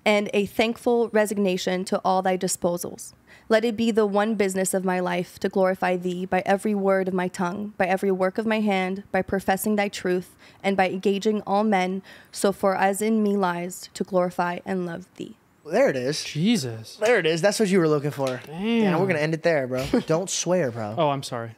and a thankful resignation to all thy disposals. Let it be the one business of my life to glorify thee by every word of my tongue, by every work of my hand, by professing thy truth, and by engaging all men, so far as in me lies, to glorify and love thee.
There it is.
Jesus.
There it is. That's what you were looking for. Yeah,
Damn.
we're gonna end it there, bro. *laughs* Don't swear, bro.
Oh, I'm sorry.